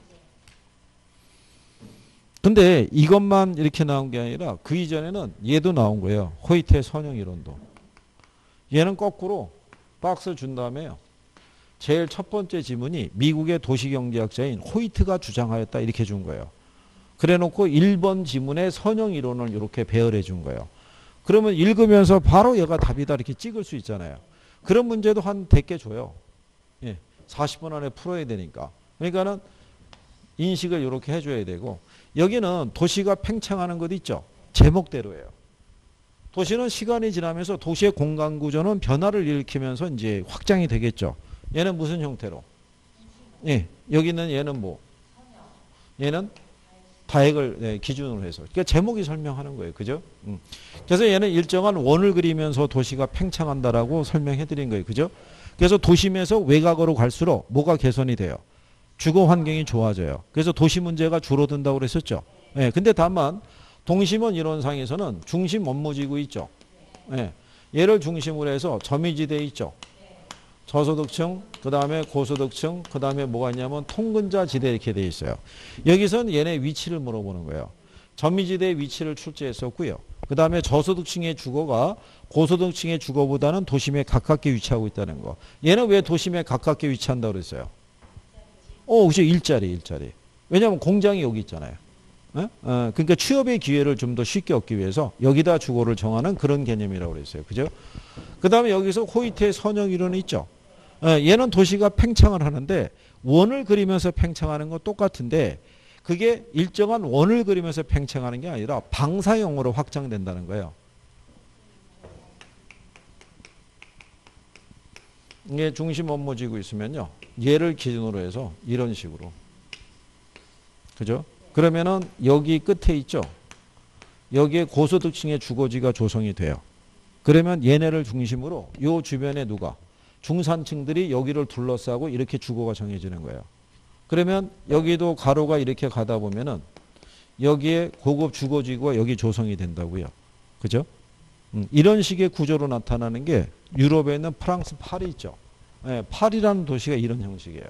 Speaker 1: 근데 이것만 이렇게 나온 게 아니라 그 이전에는 얘도 나온 거예요. 호이트의 선형 이론도. 얘는 거꾸로 박스 준 다음에요. 제일 첫 번째 지문이 미국의 도시경제학자인 호이트가 주장하였다 이렇게 준 거예요. 그래 놓고 1번 지문에 선형 이론을 이렇게 배열해 준 거예요. 그러면 읽으면서 바로 얘가 답이다 이렇게 찍을 수 있잖아요. 그런 문제도 한 100개 줘요. 예. 40분 안에 풀어야 되니까. 그러니까는 인식을 이렇게 해줘야 되고 여기는 도시가 팽창하는 것 있죠. 제목대로예요. 도시는 시간이 지나면서 도시의 공간 구조는 변화를 일으키면서 이제 확장이 되겠죠. 얘는 무슨 형태로? 예, 여기는 얘는 뭐? 얘는 다액을 네, 기준으로 해서. 그러니까 제목이 설명하는 거예요. 그죠? 음. 그래서 얘는 일정한 원을 그리면서 도시가 팽창한다라고 설명해 드린 거예요. 그죠? 그래서 도심에서 외곽으로 갈수록 뭐가 개선이 돼요? 주거 환경이 좋아져요. 그래서 도시 문제가 줄어든다고 그랬었죠. 예, 근데 다만 동심원 이론상에서는 중심 업무지구 있죠. 예, 얘를 중심으로 해서 점유지대 있죠. 저소득층, 그 다음에 고소득층, 그 다음에 뭐가 있냐면 통근자 지대 이렇게 돼 있어요. 여기서는 얘네 위치를 물어보는 거예요. 점미지대 위치를 출제했었고요. 그 다음에 저소득층의 주거가 고소득층의 주거보다는 도심에 가깝게 위치하고 있다는 거. 얘는 왜 도심에 가깝게 위치한다고 그랬어요? 어, 그죠. 일자리, 일자리. 왜냐하면 공장이 여기 있잖아요. 어? 어, 그러니까 취업의 기회를 좀 더 쉽게 얻기 위해서 여기다 주거를 정하는 그런 개념이라고 그랬어요. 그죠? 그 다음에 여기서 호이트의 선형 이론이 있죠. 어, 얘는 도시가 팽창을 하는데 원을 그리면서 팽창하는 건 똑같은데 그게 일정한 원을 그리면서 팽창하는 게 아니라 방사형으로 확장된다는 거예요. 이게 중심 업무 지고 있으면요. 얘를 기준으로 해서 이런 식으로. 그죠? 그러면은 여기 끝에 있죠. 여기에 고소득층의 주거지가 조성이 돼요. 그러면 얘네를 중심으로 요 주변에 누가 중산층들이 여기를 둘러싸고 이렇게 주거가 정해지는 거예요. 그러면 여기도 가로가 이렇게 가다 보면은 여기에 고급 주거지구가 여기 조성이 된다고요. 그죠? 음, 이런 식의 구조로 나타나는 게 유럽에 있는 프랑스 파리 있죠. 예, 파리라는 도시가 이런 형식이에요.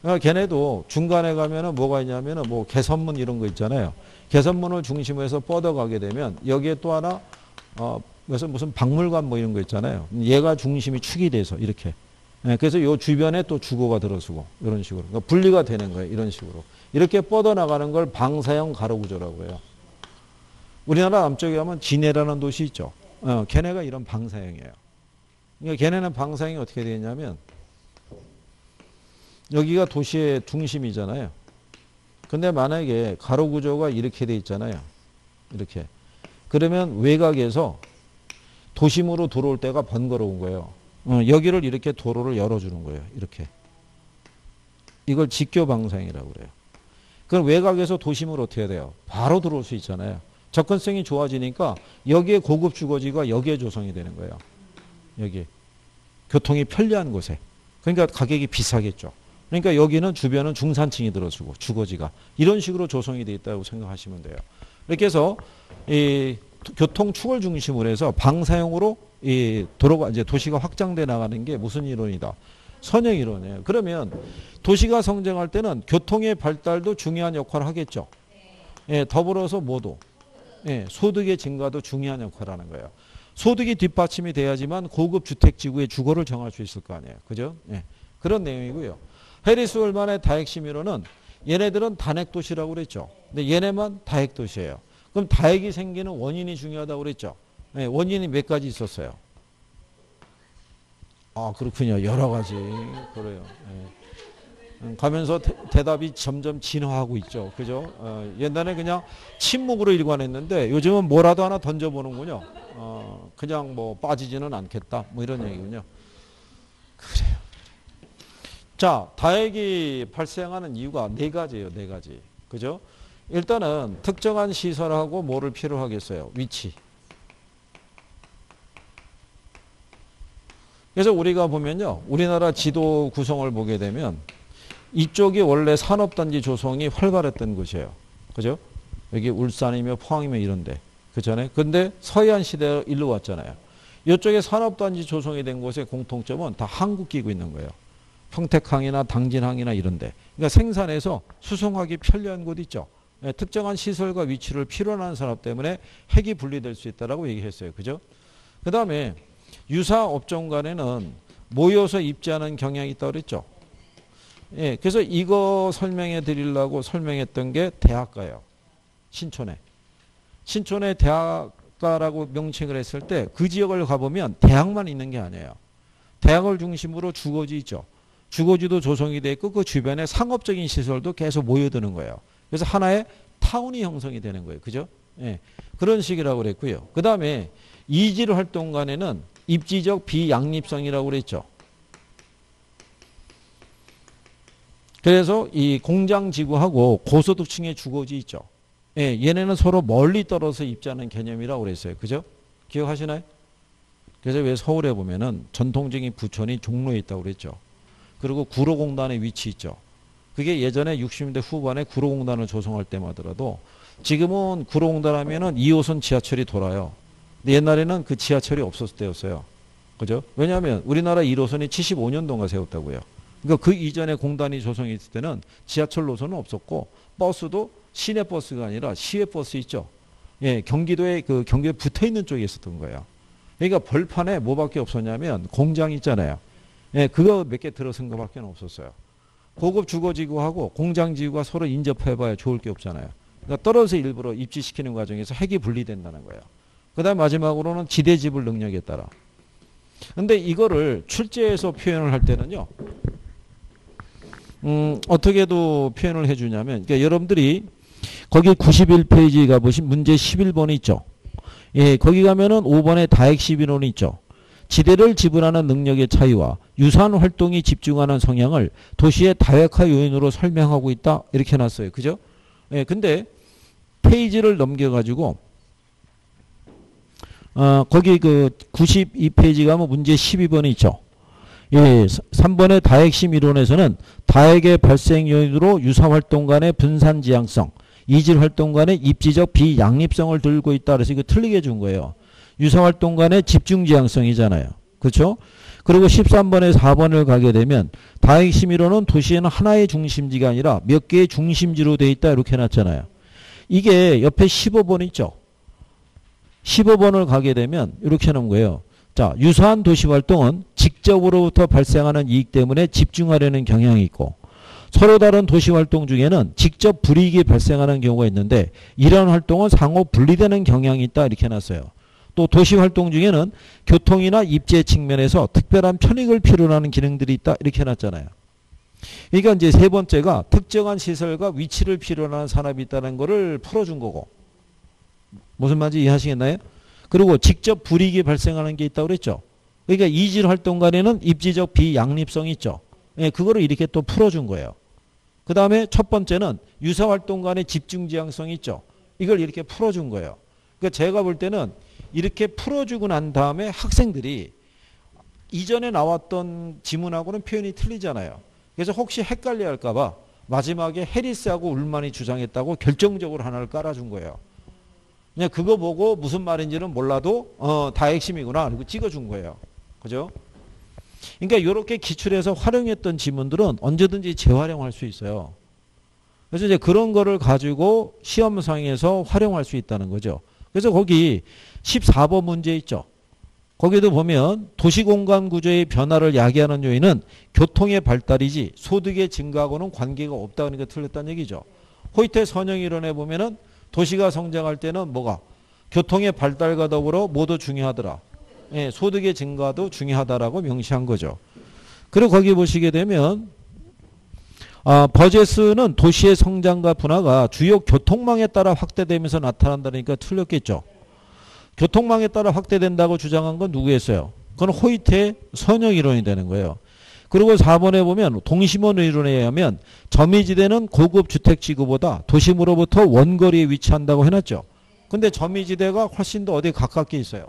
Speaker 1: 그러니까 걔네도 중간에 가면은 뭐가 있냐면은 뭐 개선문 이런 거 있잖아요. 개선문을 중심으로 해서 뻗어가게 되면 여기에 또 하나 어 그래서 무슨 박물관 뭐 이런 거 있잖아요. 얘가 중심이 축이 돼서 이렇게. 예, 그래서 요 주변에 또 주거가 들어서고 이런 식으로 그러니까 분리가 되는 거예요. 이런 식으로 이렇게 뻗어 나가는 걸 방사형 가로 구조라고 해요. 우리나라 남쪽에 가면 진해라는 도시 있죠. 어, 걔네가 이런 방사형이에요. 그러니까 걔네는 방사형이 어떻게 되냐면 여기가 도시의 중심이잖아요. 근데 만약에 가로 구조가 이렇게 돼 있잖아요. 이렇게. 그러면 외곽에서 도심으로 들어올 때가 번거로운 거예요. 어, 여기를 이렇게 도로를 열어주는 거예요. 이렇게. 이걸 직교 방사형이라고 그래요. 그럼 외곽에서 도심으로 어떻게 돼요? 바로 들어올 수 있잖아요. 접근성이 좋아지니까 여기에 고급 주거지가 여기에 조성이 되는 거예요. 여기. 교통이 편리한 곳에. 그러니까 가격이 비싸겠죠. 그러니까 여기는 주변은 중산층이 들어주고 주거지가 이런 식으로 조성이 되어 있다고 생각하시면 돼요. 이렇게 해서 이 교통 축을 중심으로 해서 방사형으로 이 도로가 이제 도시가 확장돼 나가는 게 무슨 이론이다. 선형 이론이에요. 그러면 도시가 성장할 때는 교통의 발달도 중요한 역할을 하겠죠. 예, 더불어서 뭐도 예, 소득의 증가도 중요한 역할을 하는 거예요. 소득이 뒷받침이 돼야지만 고급 주택 지구의 주거를 정할 수 있을 거 아니에요. 그죠? 예. 그런 내용이고요. 해리스 홀만의 다핵심 이론은 얘네들은 단핵 도시라고 그랬죠. 근데 얘네만 다핵 도시예요. 그럼 다핵이 생기는 원인이 중요하다고 그랬죠. 네, 원인이 몇 가지 있었어요. 아 그렇군요. 여러 가지 그래요. 네. 가면서 대, 답이 점점 진화하고 있죠. 그죠? 어, 옛날에 그냥 침묵으로 일관했는데 요즘은 뭐라도 하나 던져보는군요. 어, 그냥 뭐 빠지지는 않겠다. 뭐 이런 얘기군요. 그래요. 자, 다액이 발생하는 이유가 네 가지예요. 네 가지. 그죠? 일단은 특정한 시설하고 뭐를 필요 하겠어요? 위치. 그래서 우리가 보면요. 우리나라 지도 구성을 보게 되면 이쪽이 원래 산업단지 조성이 활발했던 곳이에요. 그죠? 여기 울산이며 포항이며 이런데. 그잖아요. 근데 서해안 시대 일로 왔잖아요. 이쪽에 산업단지 조성이 된 곳의 공통점은 다 한국 끼고 있는 거예요. 평택항이나 당진항이나 이런데. 그러니까 생산해서 수송하기 편리한 곳 있죠. 네, 특정한 시설과 위치를 필요로 하는 산업 때문에 핵이 분리될 수 있다라고 얘기했어요. 그죠? 그 다음에 유사 업종 간에는 모여서 입지하는 경향이 있다고 그랬죠. 예, 그래서 이거 설명해 드리려고 설명했던 게 대학가예요. 신촌에. 신촌에 대학가라고 명칭을 했을 때 그 지역을 가보면 대학만 있는 게 아니에요. 대학을 중심으로 주거지 있죠. 주거지도 조성이 돼 있고 그 주변에 상업적인 시설도 계속 모여드는 거예요. 그래서 하나의 타운이 형성이 되는 거예요. 그죠? 예. 그런 식이라고 그랬고요. 그 다음에 이질 활동 간에는 입지적 비양립성이라고 그랬죠. 그래서 이 공장 지구하고 고소득층의 주거지 있죠. 예, 얘네는 서로 멀리 떨어서 입지하는 개념이라고 그랬어요. 그죠? 기억하시나요? 그래서 왜 서울에 보면은 전통적인 부촌이 종로에 있다고 그랬죠. 그리고 구로공단의 위치 있죠. 그게 예전에 60년대 후반에 구로공단을 조성할 때마더라도 지금은 구로공단 하면은 2호선 지하철이 돌아요. 근데 옛날에는 그 지하철이 없었을 때였어요. 그죠? 왜냐하면 우리나라 1호선이 75년도인가 세웠다고요. 그러니까 그 이전에 공단이 조성했을 때는 지하철 노선은 없었고 버스도 시내 버스가 아니라 시외 버스 있죠. 예, 경기도에 그 경기에 붙어 있는 쪽에 있었던 거예요. 그러니까 벌판에 뭐밖에 없었냐면 공장 있잖아요. 예, 그거 몇 개 들어선 거밖에 없었어요. 고급 주거지구하고 공장지구가 서로 인접해봐야 좋을 게 없잖아요. 그러니까 떨어져서 일부러 입지시키는 과정에서 핵이 분리된다는 거예요. 그 다음 마지막으로는 지대지불 능력에 따라. 근데 이거를 출제해서 표현을 할 때는요. 음, 어떻게도 표현을 해주냐면, 그러니까 여러분들이 거기 91페이지 가보신 문제 11번이 있죠. 예, 거기 가면은 5번에 다액 11원이 있죠. 지대를 지불하는 능력의 차이와 유사한 활동이 집중하는 성향을 도시의 다획화 요인으로 설명하고 있다. 이렇게 해놨어요. 그죠? 예, 근데 페이지를 넘겨가지고 어, 거기 그 92페이지 가면 문제 12번이 있죠. 예, 3번의 다핵심 이론에서는 다핵의 발생 요인으로 유사활동 간의 분산 지향성, 이질활동 간의 입지적 비양립성을 들고 있다. 그래서 이거 틀리게 준 거예요. 유사활동 간의 집중 지향성이잖아요. 그렇죠? 그리고 13번에 4번을 가게 되면 다핵심 이론은 도시에는 하나의 중심지가 아니라 몇 개의 중심지로 돼 있다. 이렇게 해놨잖아요. 이게 옆에 15번 있죠. 15번을 가게 되면 이렇게 해놓은 거예요. 자, 유사한 도시 활동은 직접으로부터 발생하는 이익 때문에 집중하려는 경향이 있고 서로 다른 도시 활동 중에는 직접 불이익이 발생하는 경우가 있는데 이러한 활동은 상호 분리되는 경향이 있다 이렇게 해놨어요. 또 도시 활동 중에는 교통이나 입지 측면에서 특별한 편익을 필요로 하는 기능들이 있다 이렇게 해놨잖아요. 그러니까 이제 세 번째가 특정한 시설과 위치를 필요로 하는 산업이 있다는 것을 풀어준 거고 무슨 말인지 이해하시겠나요? 그리고 직접 불이익이 발생하는 게 있다고 그랬죠. 그러니까 이질 활동 간에는 입지적 비양립성이 있죠. 예, 그거를 이렇게 또 풀어준 거예요. 그 다음에 첫 번째는 유사 활동 간의 집중 지향성이 있죠. 이걸 이렇게 풀어준 거예요. 그러니까 제가 볼 때는 이렇게 풀어주고 난 다음에 학생들이 이전에 나왔던 지문하고는 표현이 틀리잖아요. 그래서 혹시 헷갈려 할까봐 마지막에 해리스하고 울만이 주장했다고 결정적으로 하나를 깔아준 거예요. 그냥 그거 보고 무슨 말인지는 몰라도 어, 다 핵심이구나. 그리고 찍어준 거예요. 그죠? 그러니까 이렇게 기출해서 활용했던 지문들은 언제든지 재활용할 수 있어요. 그래서 이제 그런 거를 가지고 시험상에서 활용할 수 있다는 거죠. 그래서 거기 14번 문제 있죠. 거기도 보면 도시공간 구조의 변화를 야기하는 요인은 교통의 발달이지 소득의 증가하고는 관계가 없다 그러니까 틀렸다는 얘기죠. 호이테 선형 이론에 보면은 도시가 성장할 때는 뭐가 교통의 발달과 더불어 모두 중요하더라. 예, 소득의 증가도 중요하다라고 명시한 거죠. 그리고 거기 보시게 되면 아, 버제스는 도시의 성장과 분화가 주요 교통망에 따라 확대되면서 나타난다니까 틀렸겠죠. 교통망에 따라 확대된다고 주장한 건 누구였어요? 그건 호이트의 선형 이론이 되는 거예요. 그리고 4번에 보면 동심원 이론에 의하면 점이지대는 고급 주택 지구보다 도심으로부터 원거리에 위치한다고 해놨죠. 근데 점이지대가 훨씬 더 어디 가깝게 있어요.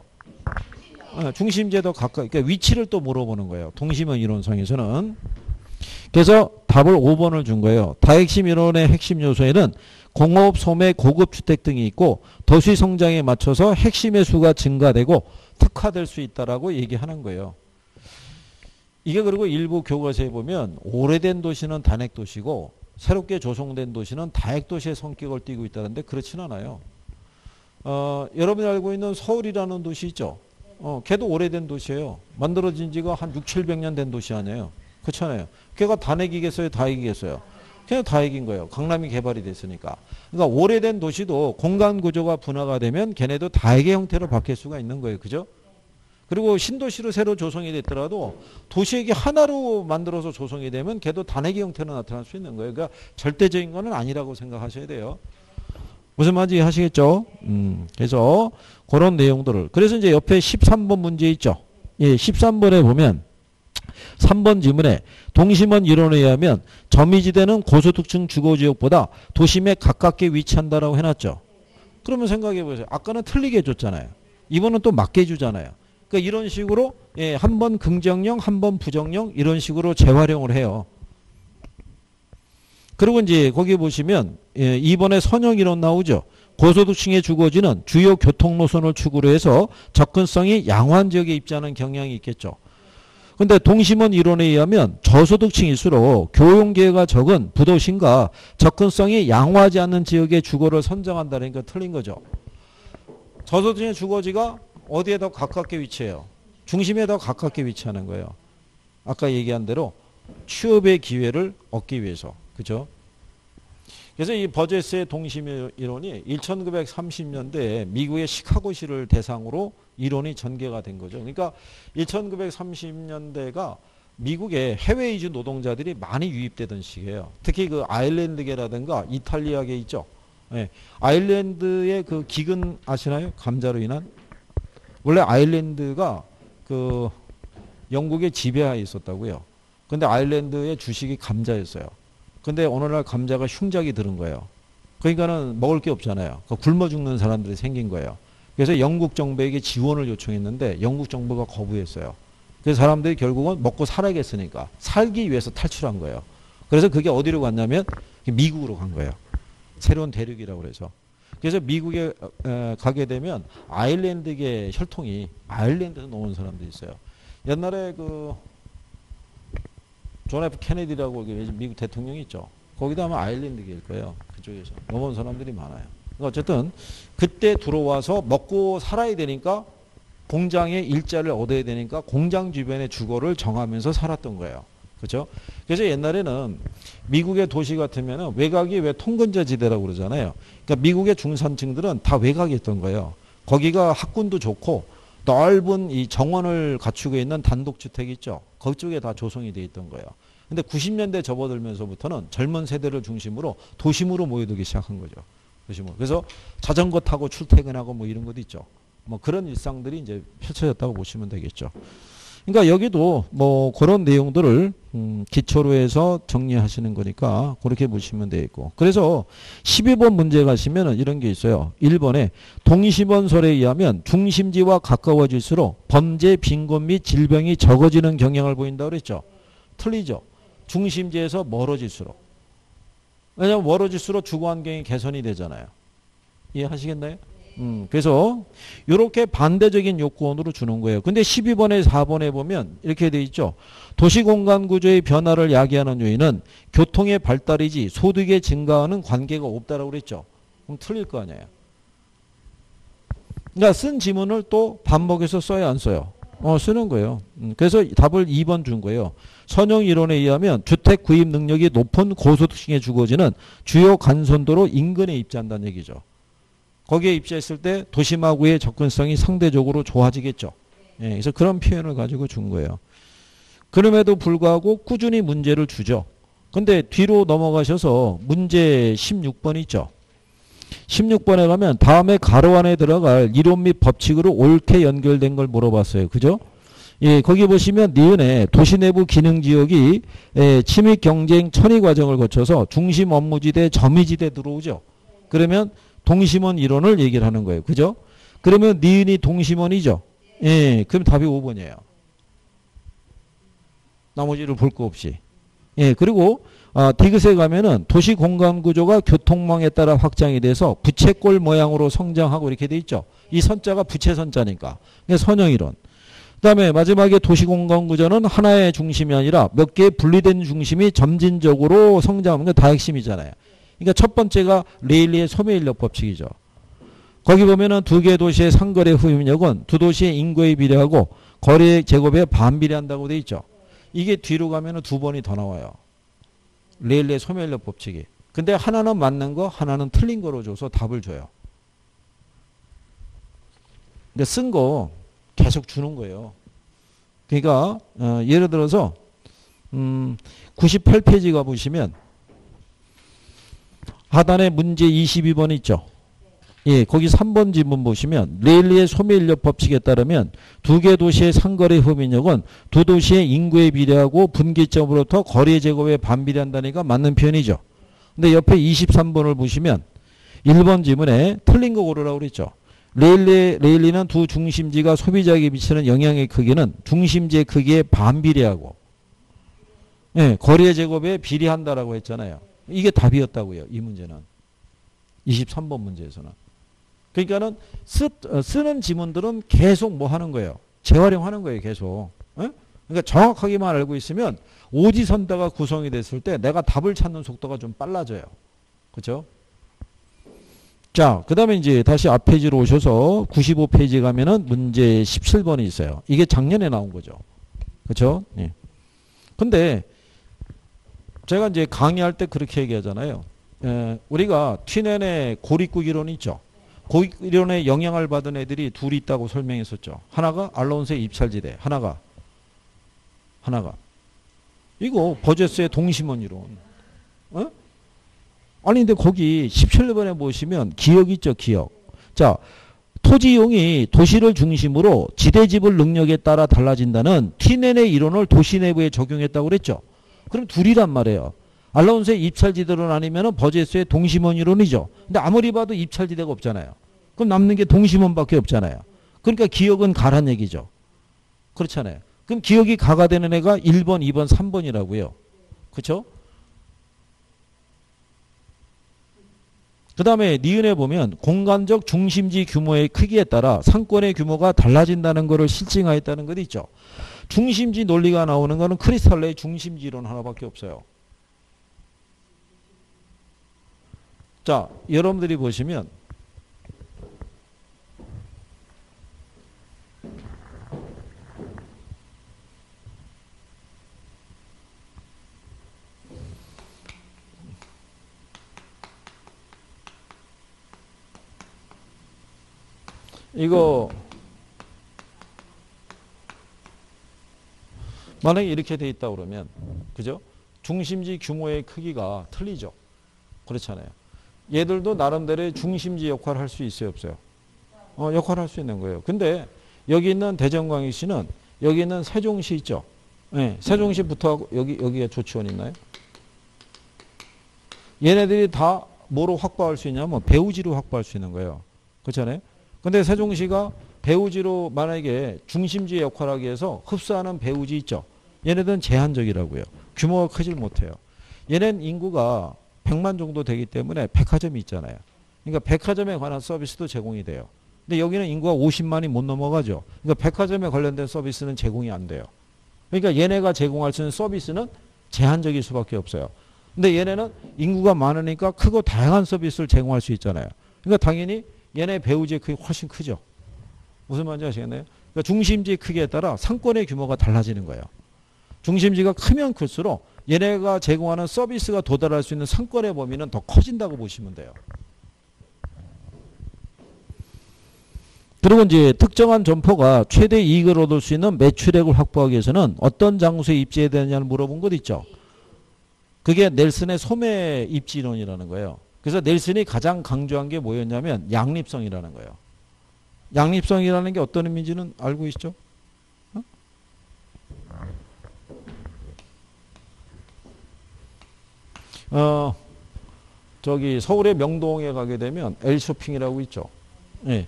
Speaker 1: 어, 중심지에도 가까이 그러니까 위치를 또 물어보는 거예요. 동심원 이론상에서는. 그래서 답을 5번을 준 거예요. 다핵심 이론의 핵심 요소에는 공업, 소매, 고급 주택 등이 있고 도시 성장에 맞춰서 핵심의 수가 증가되고 특화될 수 있다라고 얘기하는 거예요. 이게 그리고 일부 교과서에 보면 오래된 도시는 단핵 도시고 새롭게 조성된 도시는 다핵 도시의 성격을 띠고 있다는데 그렇진 않아요. 어, 여러분이 알고 있는 서울이라는 도시 있죠. 어, 걔도 오래된 도시예요. 만들어진 지가 한 6, 700년 된 도시 아니에요. 그렇잖아요. 걔가 단핵이겠어요? 다핵이겠어요? 그냥 다핵인 거예요. 강남이 개발이 됐으니까. 그러니까 오래된 도시도 공간 구조가 분화가 되면 걔네도 다핵의 형태로 바뀔 수가 있는 거예요. 그죠? 그리고 신도시로 새로 조성이 됐더라도 도시에게 하나로 만들어서 조성이 되면 걔도 단핵의 형태로 나타날 수 있는 거예요. 그러니까 절대적인 거는 아니라고 생각하셔야 돼요. 무슨 말인지 하시겠죠? 음, 그래서 그런 내용들을. 그래서 이제 옆에 13번 문제 있죠? 예, 13번에 보면 3번 지문에 동심원 이론에 의하면 점이지대는 고소득층 주거지역보다 도심에 가깝게 위치한다라고 해놨죠. 그러면 생각해 보세요. 아까는 틀리게 해줬잖아요. 이번은 또 맞게 해주잖아요. 그러니까 이런 식으로 예, 한 번 긍정형, 한 번 부정형 이런 식으로 재활용을 해요. 그리고 이제 거기 보시면 예, 이번에 선형 이론 나오죠. 고소득층의 주거지는 주요 교통노선을 축으로 해서 접근성이 양호한 지역에 입지하는 경향이 있겠죠. 근데 동심원 이론에 의하면 저소득층일수록 교용 기회가 적은 부도심과 접근성이 양호하지 않는 지역의 주거를 선정한다는 게 틀린 거죠. 저소득층의 주거지가 어디에 더 가깝게 위치해요? 중심에 더 가깝게 위치하는 거예요. 아까 얘기한 대로 취업의 기회를 얻기 위해서. 그죠? 그래서 이 버제스의 동심 이론이 1930년대에 미국의 시카고시를 대상으로 이론이 전개가 된 거죠. 그러니까 1930년대가 미국의 해외 이주 노동자들이 많이 유입되던 시기예요. 특히 그 아일랜드계라든가 이탈리아계 있죠. 네. 아일랜드의 그 기근 아시나요? 감자로 인한 원래 아일랜드가 그 영국의 지배하에 있었다고요. 근데 아일랜드의 주식이 감자였어요. 근데 어느 날 감자가 흉작이 들은 거예요. 그러니까는 먹을 게 없잖아요. 그 굶어 죽는 사람들이 생긴 거예요. 그래서 영국 정부에게 지원을 요청했는데 영국 정부가 거부했어요. 그래서 사람들이 결국은 먹고 살아야겠으니까 살기 위해서 탈출한 거예요. 그래서 그게 어디로 갔냐면 미국으로 간 거예요. 새로운 대륙이라고 그래서. 그래서 미국에 가게 되면 아일랜드계 혈통이 아일랜드에서 온 사람도 있어요. 옛날에 그 존 F 케네디라고 미국 대통령이 있죠. 거기도 아마 아일랜드계일 거예요. 그쪽에서 넘어온 사람들이 많아요. 그러니까 어쨌든 그때 들어와서 먹고 살아야 되니까 공장에 일자리를 얻어야 되니까 공장 주변의 주거를 정하면서 살았던 거예요. 그렇죠? 그래서 옛날에는 미국의 도시 같으면 외곽이 왜 통근자 지대라고 그러잖아요. 그러니까 미국의 중산층들은 다 외곽에 있던 거예요. 거기가 학군도 좋고 넓은 이 정원을 갖추고 있는 단독주택 있죠. 그쪽에 다 조성이 돼 있던 거예요. 근데 90년대 접어들면서부터는 젊은 세대를 중심으로 도심으로 모여들기 시작한 거죠. 도심으로. 그래서 자전거 타고 출퇴근하고 뭐 이런 것도 있죠. 뭐 그런 일상들이 이제 펼쳐졌다고 보시면 되겠죠. 그러니까 여기도 뭐 그런 내용들을 음 기초로 해서 정리하시는 거니까 그렇게 보시면 되겠고. 그래서 12번 문제 가시면 이런 게 있어요. 1번에 동심원설에 의하면 중심지와 가까워질수록 범죄, 빈곤 및 질병이 적어지는 경향을 보인다고 그랬죠. 틀리죠. 중심지에서 멀어질수록. 왜냐하면 멀어질수록 주거 환경이 개선이 되잖아요. 이해하시겠나요? 음, 그래서 이렇게 반대적인 요건으로 주는 거예요. 근데 12번에 4번에 보면 이렇게 돼 있죠. 도시공간 구조의 변화를 야기하는 요인은 교통의 발달이지 소득의 증가와는 관계가 없다라고 그랬죠. 그럼 틀릴 거 아니에요. 그러니까 쓴 지문을 또 반복해서 써야 안 써요. 어, 쓰는 거예요. 음, 그래서 답을 2번 준 거예요. 선형 이론에 의하면 주택 구입 능력이 높은 고소득층에 주거지는 주요 간선도로 인근에 입지한다는 얘기죠. 거기에 입지했을 때 도심하고의 접근성이 상대적으로 좋아지겠죠. 예, 그래서 그런 표현을 가지고 준 거예요. 그럼에도 불구하고 꾸준히 문제를 주죠. 근데 뒤로 넘어가셔서 문제 16번 있죠. 16번에 가면 다음에 가로 안에 들어갈 이론 및 법칙으로 옳게 연결된 걸 물어봤어요. 그죠? 예, 거기 보시면 니은에 도시 내부 기능 지역이 예, 침입 경쟁 천위 과정을 거쳐서 중심 업무지대 점유지대 들어오죠. 그러면 동심원 이론을 얘기를 하는 거예요. 그죠? 그러면 니은이 동심원이죠. 예, 그럼 답이 5번이에요. 나머지를 볼 거 없이. 예, 그리고 아, 디귿에 가면은 도시 공간 구조가 교통망에 따라 확장이 돼서 부채꼴 모양으로 성장하고 이렇게 돼 있죠. 이 선자가 부채 선자니까. 선형 이론. 그다음에 마지막에 도시 공간 구조는 하나의 중심이 아니라 몇 개의 분리된 중심이 점진적으로 성장하는 게 다 핵심이잖아요. 그러니까 첫 번째가 레일리의 소매 인력 법칙이죠. 거기 보면은 두개 도시의 상거래 후임력은 두 도시의 인구에 비례하고 거래 제곱에 반비례한다고 돼 있죠. 이게 뒤로 가면은 두 번이 더 나와요. 레일리의 소매인력 법칙이. 근데 하나는 맞는 거, 하나는 틀린 거로 줘서 답을 줘요. 근데 쓴 거 계속 주는 거예요. 그러니까 어, 예를 들어서 음, 98페이지 가 보시면 하단에 문제 22번 있죠. 예, 거기 3번 지문 보시면 레일리의 소매인력 법칙에 따르면 두 개 도시의 상거래 흡인력은 두 도시의 인구에 비례하고 분기점으로부터 거리 제곱에 반비례한다니까 맞는 표현이죠. 근데 옆에 23번을 보시면 1번 지문에 틀린 거 고르라고 그랬죠. 레일리, 레일리는 두 중심지가 소비자에게 미치는 영향의 크기는 중심지의 크기에 반비례하고 예, 거리의 제곱에 비례한다라고 했잖아요. 이게 답이었다고요. 이 문제는. 23번 문제에서는. 그러니까는 쓰, 어, 쓰는 지문들은 계속 뭐 하는 거예요. 재활용하는 거예요. 계속. 에? 그러니까 정확하게만 알고 있으면 오지선다가 구성이 됐을 때 내가 답을 찾는 속도가 좀 빨라져요. 그렇죠? 자, 그 다음에 이제 다시 앞 페이지로 오셔서 95페이지 가면은 문제 17번이 있어요. 이게 작년에 나온 거죠. 그렇죠? 예. 근데 제가 이제 강의할 때 그렇게 얘기하잖아요. 에, 우리가 튀넨의 고립국 이론 있죠. 고립국 이론에 영향을 받은 애들이 둘이 있다고 설명했었죠. 하나가 알론스의 입찰지대, 하나가 하나가 이거 버제스의 동심원 이론. 어? 아니 근데 거기 17번에 보시면 기억 있죠, 기억. 자, 토지 이용이 도시를 중심으로 지대 지불 능력에 따라 달라진다는 티넨의 이론을 도시 내부에 적용했다고 그랬죠. 그럼 둘이란 말이에요. 알라운스의 입찰지대론 아니면 버제스의 동심원 이론이죠. 근데 아무리 봐도 입찰지대가 없잖아요. 그럼 남는 게 동심원밖에 없잖아요. 그러니까 기억은 가란 얘기죠. 그렇잖아요. 그럼 기억이 가가 되는 애가 1번, 2번, 3번이라고요. 그렇죠? 그 다음에 니은에 보면 공간적 중심지 규모의 크기에 따라 상권의 규모가 달라진다는 것을 실증하였다는 것 있죠. 중심지 논리가 나오는 것은 크리스탈레의 중심지 이론 하나밖에 없어요. 자, 여러분들이 보시면 이거 만약에 이렇게 돼 있다 그러면 그죠? 중심지 규모의 크기가 틀리죠. 그렇잖아요. 얘들도 나름대로의 중심지 역할을 할 수 있어요, 없어요? 어, 역할을 할 수 있는 거예요. 근데 여기 있는 대전광역시는 여기 있는 세종시 있죠. 네, 세종시부터 여기 여기에 조치원 있나요? 얘네들이 다 뭐로 확보할 수 있냐면 배우지로 확보할 수 있는 거예요. 그렇잖아요. 근데 세종시가 배우지로 만약에 중심지 역할을 하기 위해서 흡수하는 배우지 있죠. 얘네들은 제한적이라고요. 규모가 크질 못해요. 얘네는 인구가 100만 정도 되기 때문에 백화점이 있잖아요. 그러니까 백화점에 관한 서비스도 제공이 돼요. 근데 여기는 인구가 50만이 못 넘어가죠. 그러니까 백화점에 관련된 서비스는 제공이 안 돼요. 그러니까 얘네가 제공할 수 있는 서비스는 제한적일 수밖에 없어요. 근데 얘네는 인구가 많으니까 크고 다양한 서비스를 제공할 수 있잖아요. 그러니까 당연히 얘네 배우지의 크기 훨씬 크죠. 무슨 말인지 아시겠나요? 그러니까 중심지 크기에 따라 상권의 규모가 달라지는 거예요. 중심지가 크면 클수록 얘네가 제공하는 서비스가 도달할 수 있는 상권의 범위는 더 커진다고 보시면 돼요. 그리고 이제 특정한 점포가 최대 이익을 얻을 수 있는 매출액을 확보하기 위해서는 어떤 장소에 입지해야 되느냐를 물어본 것 있죠. 그게 넬슨의 소매 입지론이라는 거예요. 그래서 넬슨이 가장 강조한 게 뭐였냐면 양립성이라는 거예요. 양립성이라는 게 어떤 의미인지는 알고 있죠? 어, 저기 서울의 명동에 가게 되면 L쇼핑이라고 있죠. 예.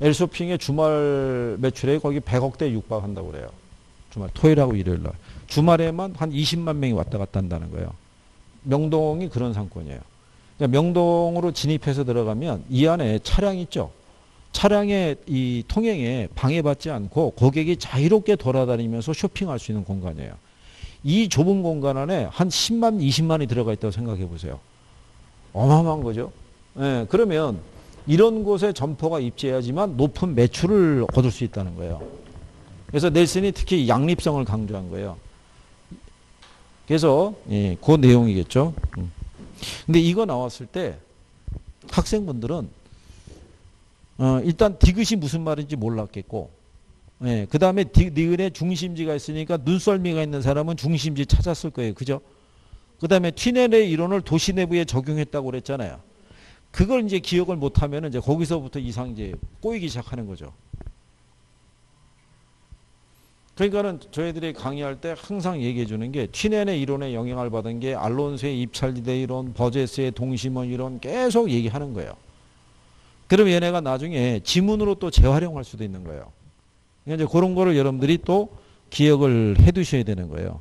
Speaker 1: L쇼핑의 주말 매출액 거기 100억대 육박한다고 그래요. 주말 토요일하고 일요일 날. 주말에만 한 20만 명이 왔다 갔다 한다는 거예요. 명동이 그런 상권이에요. 그러니까 명동으로 진입해서 들어가면 이 안에 차량 있죠. 차량의 이 통행에 방해받지 않고 고객이 자유롭게 돌아다니면서 쇼핑할 수 있는 공간이에요. 이 좁은 공간 안에 한 10만, 20만이 들어가 있다고 생각해 보세요. 어마어마한 거죠. 예, 그러면 이런 곳에 점포가 입지해야지만 높은 매출을 얻을 수 있다는 거예요. 그래서 넬슨이 특히 양립성을 강조한 거예요. 그래서 예, 그 내용이겠죠. 음. 근데 이거 나왔을 때 학생분들은 어, 일단 디귿이 무슨 말인지 몰랐겠고 예, 그 다음에 니은에 중심지가 있으니까 눈썰미가 있는 사람은 중심지 찾았을 거예요. 그죠? 그 다음에 튀넬의 이론을 도시 내부에 적용했다고 그랬잖아요. 그걸 이제 기억을 못하면 이제 거기서부터 이상 이제 꼬이기 시작하는 거죠. 그러니까는 저희들이 강의할 때 항상 얘기해 주는 게 튀넨의 이론에 영향을 받은 게 알론스의 입찰지대 이론, 버제스의 동심원 이론 계속 얘기하는 거예요. 그럼 얘네가 나중에 지문으로 또 재활용할 수도 있는 거예요. 그러니까 이제 그런 거를 여러분들이 또 기억을 해 두셔야 되는 거예요.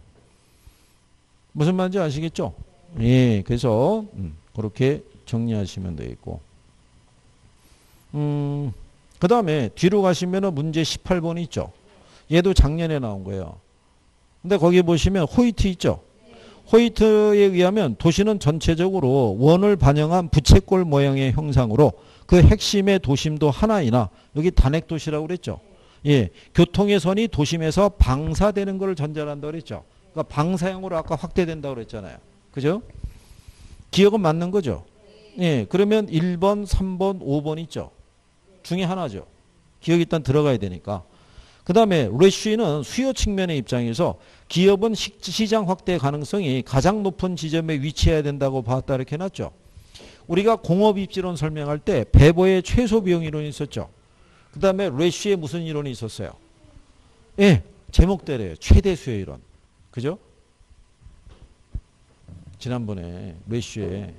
Speaker 1: 무슨 말인지 아시겠죠? 예, 그래서 음, 그렇게 정리하시면 되겠고. 음, 그 다음에 뒤로 가시면 문제 18번 있죠. 얘도 작년에 나온 거예요. 근데 거기 보시면 호이트 있죠. 호이트에 의하면 도시는 전체적으로 원을 반영한 부채꼴 모양의 형상으로 그 핵심의 도심도 하나이나 여기 단핵도시라고 그랬죠. 예, 교통의 선이 도심에서 방사되는 것을 전제한다고 그랬죠. 그러니까 방사형으로 아까 확대된다고 그랬잖아요. 그죠? 기억은 맞는 거죠? 예, 그러면 1번, 3번, 5번 있죠? 중에 하나죠. 기억이 일단 들어가야 되니까. 그 다음에 레쉬는 수요 측면의 입장에서 기업은 시- 시장 확대 가능성이 가장 높은 지점에 위치해야 된다고 봤다 이렇게 해놨죠. 우리가 공업 입지론 설명할 때 배보의 최소 비용 이론이 있었죠. 그 다음에 레쉬에 무슨 이론이 있었어요? 예, 제목대로예요. 최대 수요 이론. 그죠? 지난번에 레쉬에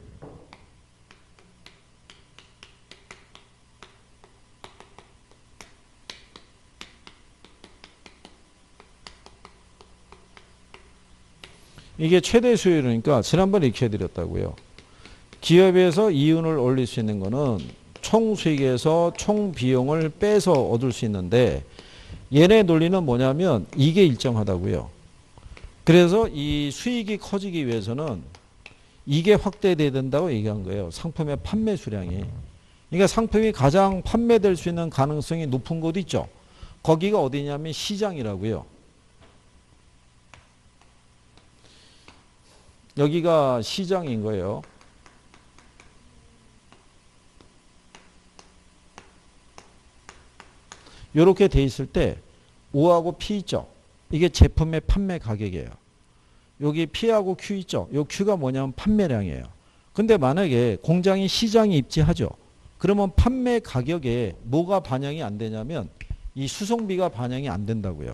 Speaker 1: 이게 최대 수요율이니까 지난번에 이렇게 해드렸다고요. 기업에서 이윤을 올릴 수 있는 거는 총 수익에서 총 비용을 빼서 얻을 수 있는데 얘네 논리는 뭐냐면 이게 일정하다고요. 그래서 이 수익이 커지기 위해서는 이게 확대돼야 된다고 얘기한 거예요. 상품의 판매 수량이. 그러니까 상품이 가장 판매될 수 있는 가능성이 높은 곳 있죠. 거기가 어디냐면 시장이라고요. 여기가 시장인 거예요. 이렇게 돼 있을 때 O하고 P 있죠. 이게 제품의 판매 가격이에요. 여기 P하고 Q 있죠. 요 Q가 뭐냐면 판매량이에요. 근데 만약에 공장이 시장에 입지하죠. 그러면 판매 가격에 뭐가 반영이 안 되냐면 이 수송비가 반영이 안 된다고요.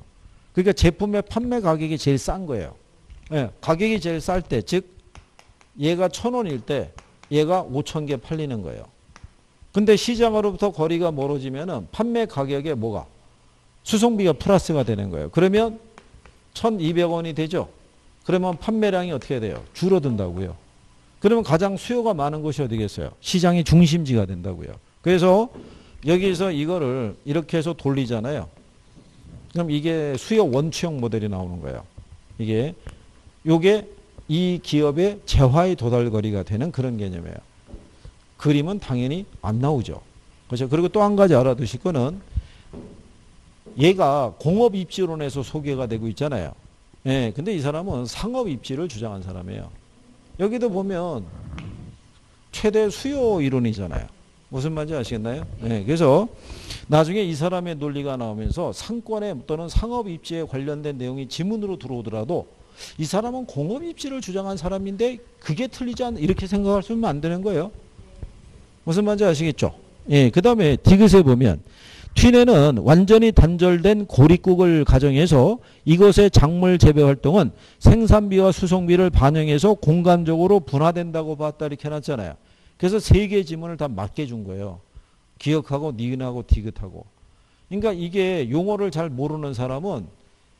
Speaker 1: 그러니까 제품의 판매 가격이 제일 싼 거예요. 예, 가격이 제일 쌀 때, 즉 얘가 천 원일 때 얘가 오천 개 팔리는 거예요. 근데 시장으로부터 거리가 멀어지면은 판매 가격에 뭐가 수송비가 플러스가 되는 거예요. 그러면 1,200원이 되죠. 그러면 판매량이 어떻게 돼요? 줄어든다고요. 그러면 가장 수요가 많은 곳이 어디겠어요? 시장의 중심지가 된다고요. 그래서 여기서 이거를 이렇게 해서 돌리잖아요. 그럼 이게 수요 원추형 모델이 나오는 거예요. 이게 요게 이 기업의 재화의 도달거리가 되는 그런 개념이에요. 그림은 당연히 안 나오죠. 그렇죠. 그리고 또 한 가지 알아두실 거는 얘가 공업 입지론에서 소개가 되고 있잖아요. 예, 근데 이 사람은 상업 입지를 주장한 사람이에요. 여기도 보면 최대 수요 이론이잖아요. 무슨 말인지 아시겠나요? 예, 그래서 나중에 이 사람의 논리가 나오면서 상권에 또는 상업 입지에 관련된 내용이 지문으로 들어오더라도 이 사람은 공업 입지를 주장한 사람인데 그게 틀리지 않 이렇게 생각할 수는 안 되는 거예요. 무슨 말인지 아시겠죠? 예, 그 다음에 디귿에 보면 튀네는 완전히 단절된 고립국을 가정해서 이것의 작물 재배 활동은 생산비와 수송비를 반영해서 공간적으로 분화된다고 봤다 이렇게 해놨잖아요. 그래서 세 개의 지문을 다 맞게 준 거예요. 기억하고 니은하고 디귿하고. 그러니까 이게 용어를 잘 모르는 사람은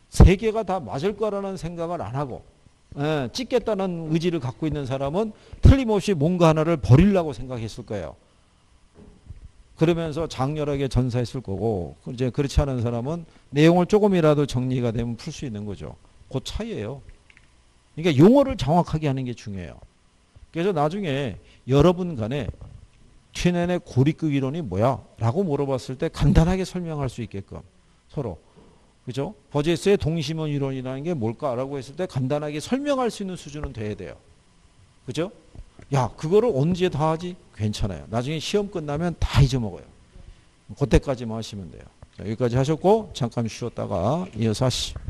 Speaker 1: 세 개가 다 맞을 거라는 생각을 안 하고 예, 찍겠다는 의지를 갖고 있는 사람은 틀림없이 뭔가 하나를 버리려고 생각했을 거예요. 그러면서 장렬하게 전사했을 거고 이제 그렇지 않은 사람은 내용을 조금이라도 정리가 되면 풀 수 있는 거죠. 그 차이예요. 그러니까 용어를 정확하게 하는 게 중요해요. 그래서 나중에 여러분 간에 튀넨의 고립극 이론이 뭐야? 라고 물어봤을 때 간단하게 설명할 수 있게끔 서로 그죠? 버제스의 동심원 이론이라는 게 뭘까라고 했을 때 간단하게 설명할 수 있는 수준은 돼야 돼요. 그죠? 야, 그거를 언제 다 하지? 괜찮아요. 나중에 시험 끝나면 다 잊어먹어요. 그때까지만 하시면 돼요. 자, 여기까지 하셨고 잠깐 쉬었다가 이어서 하시죠.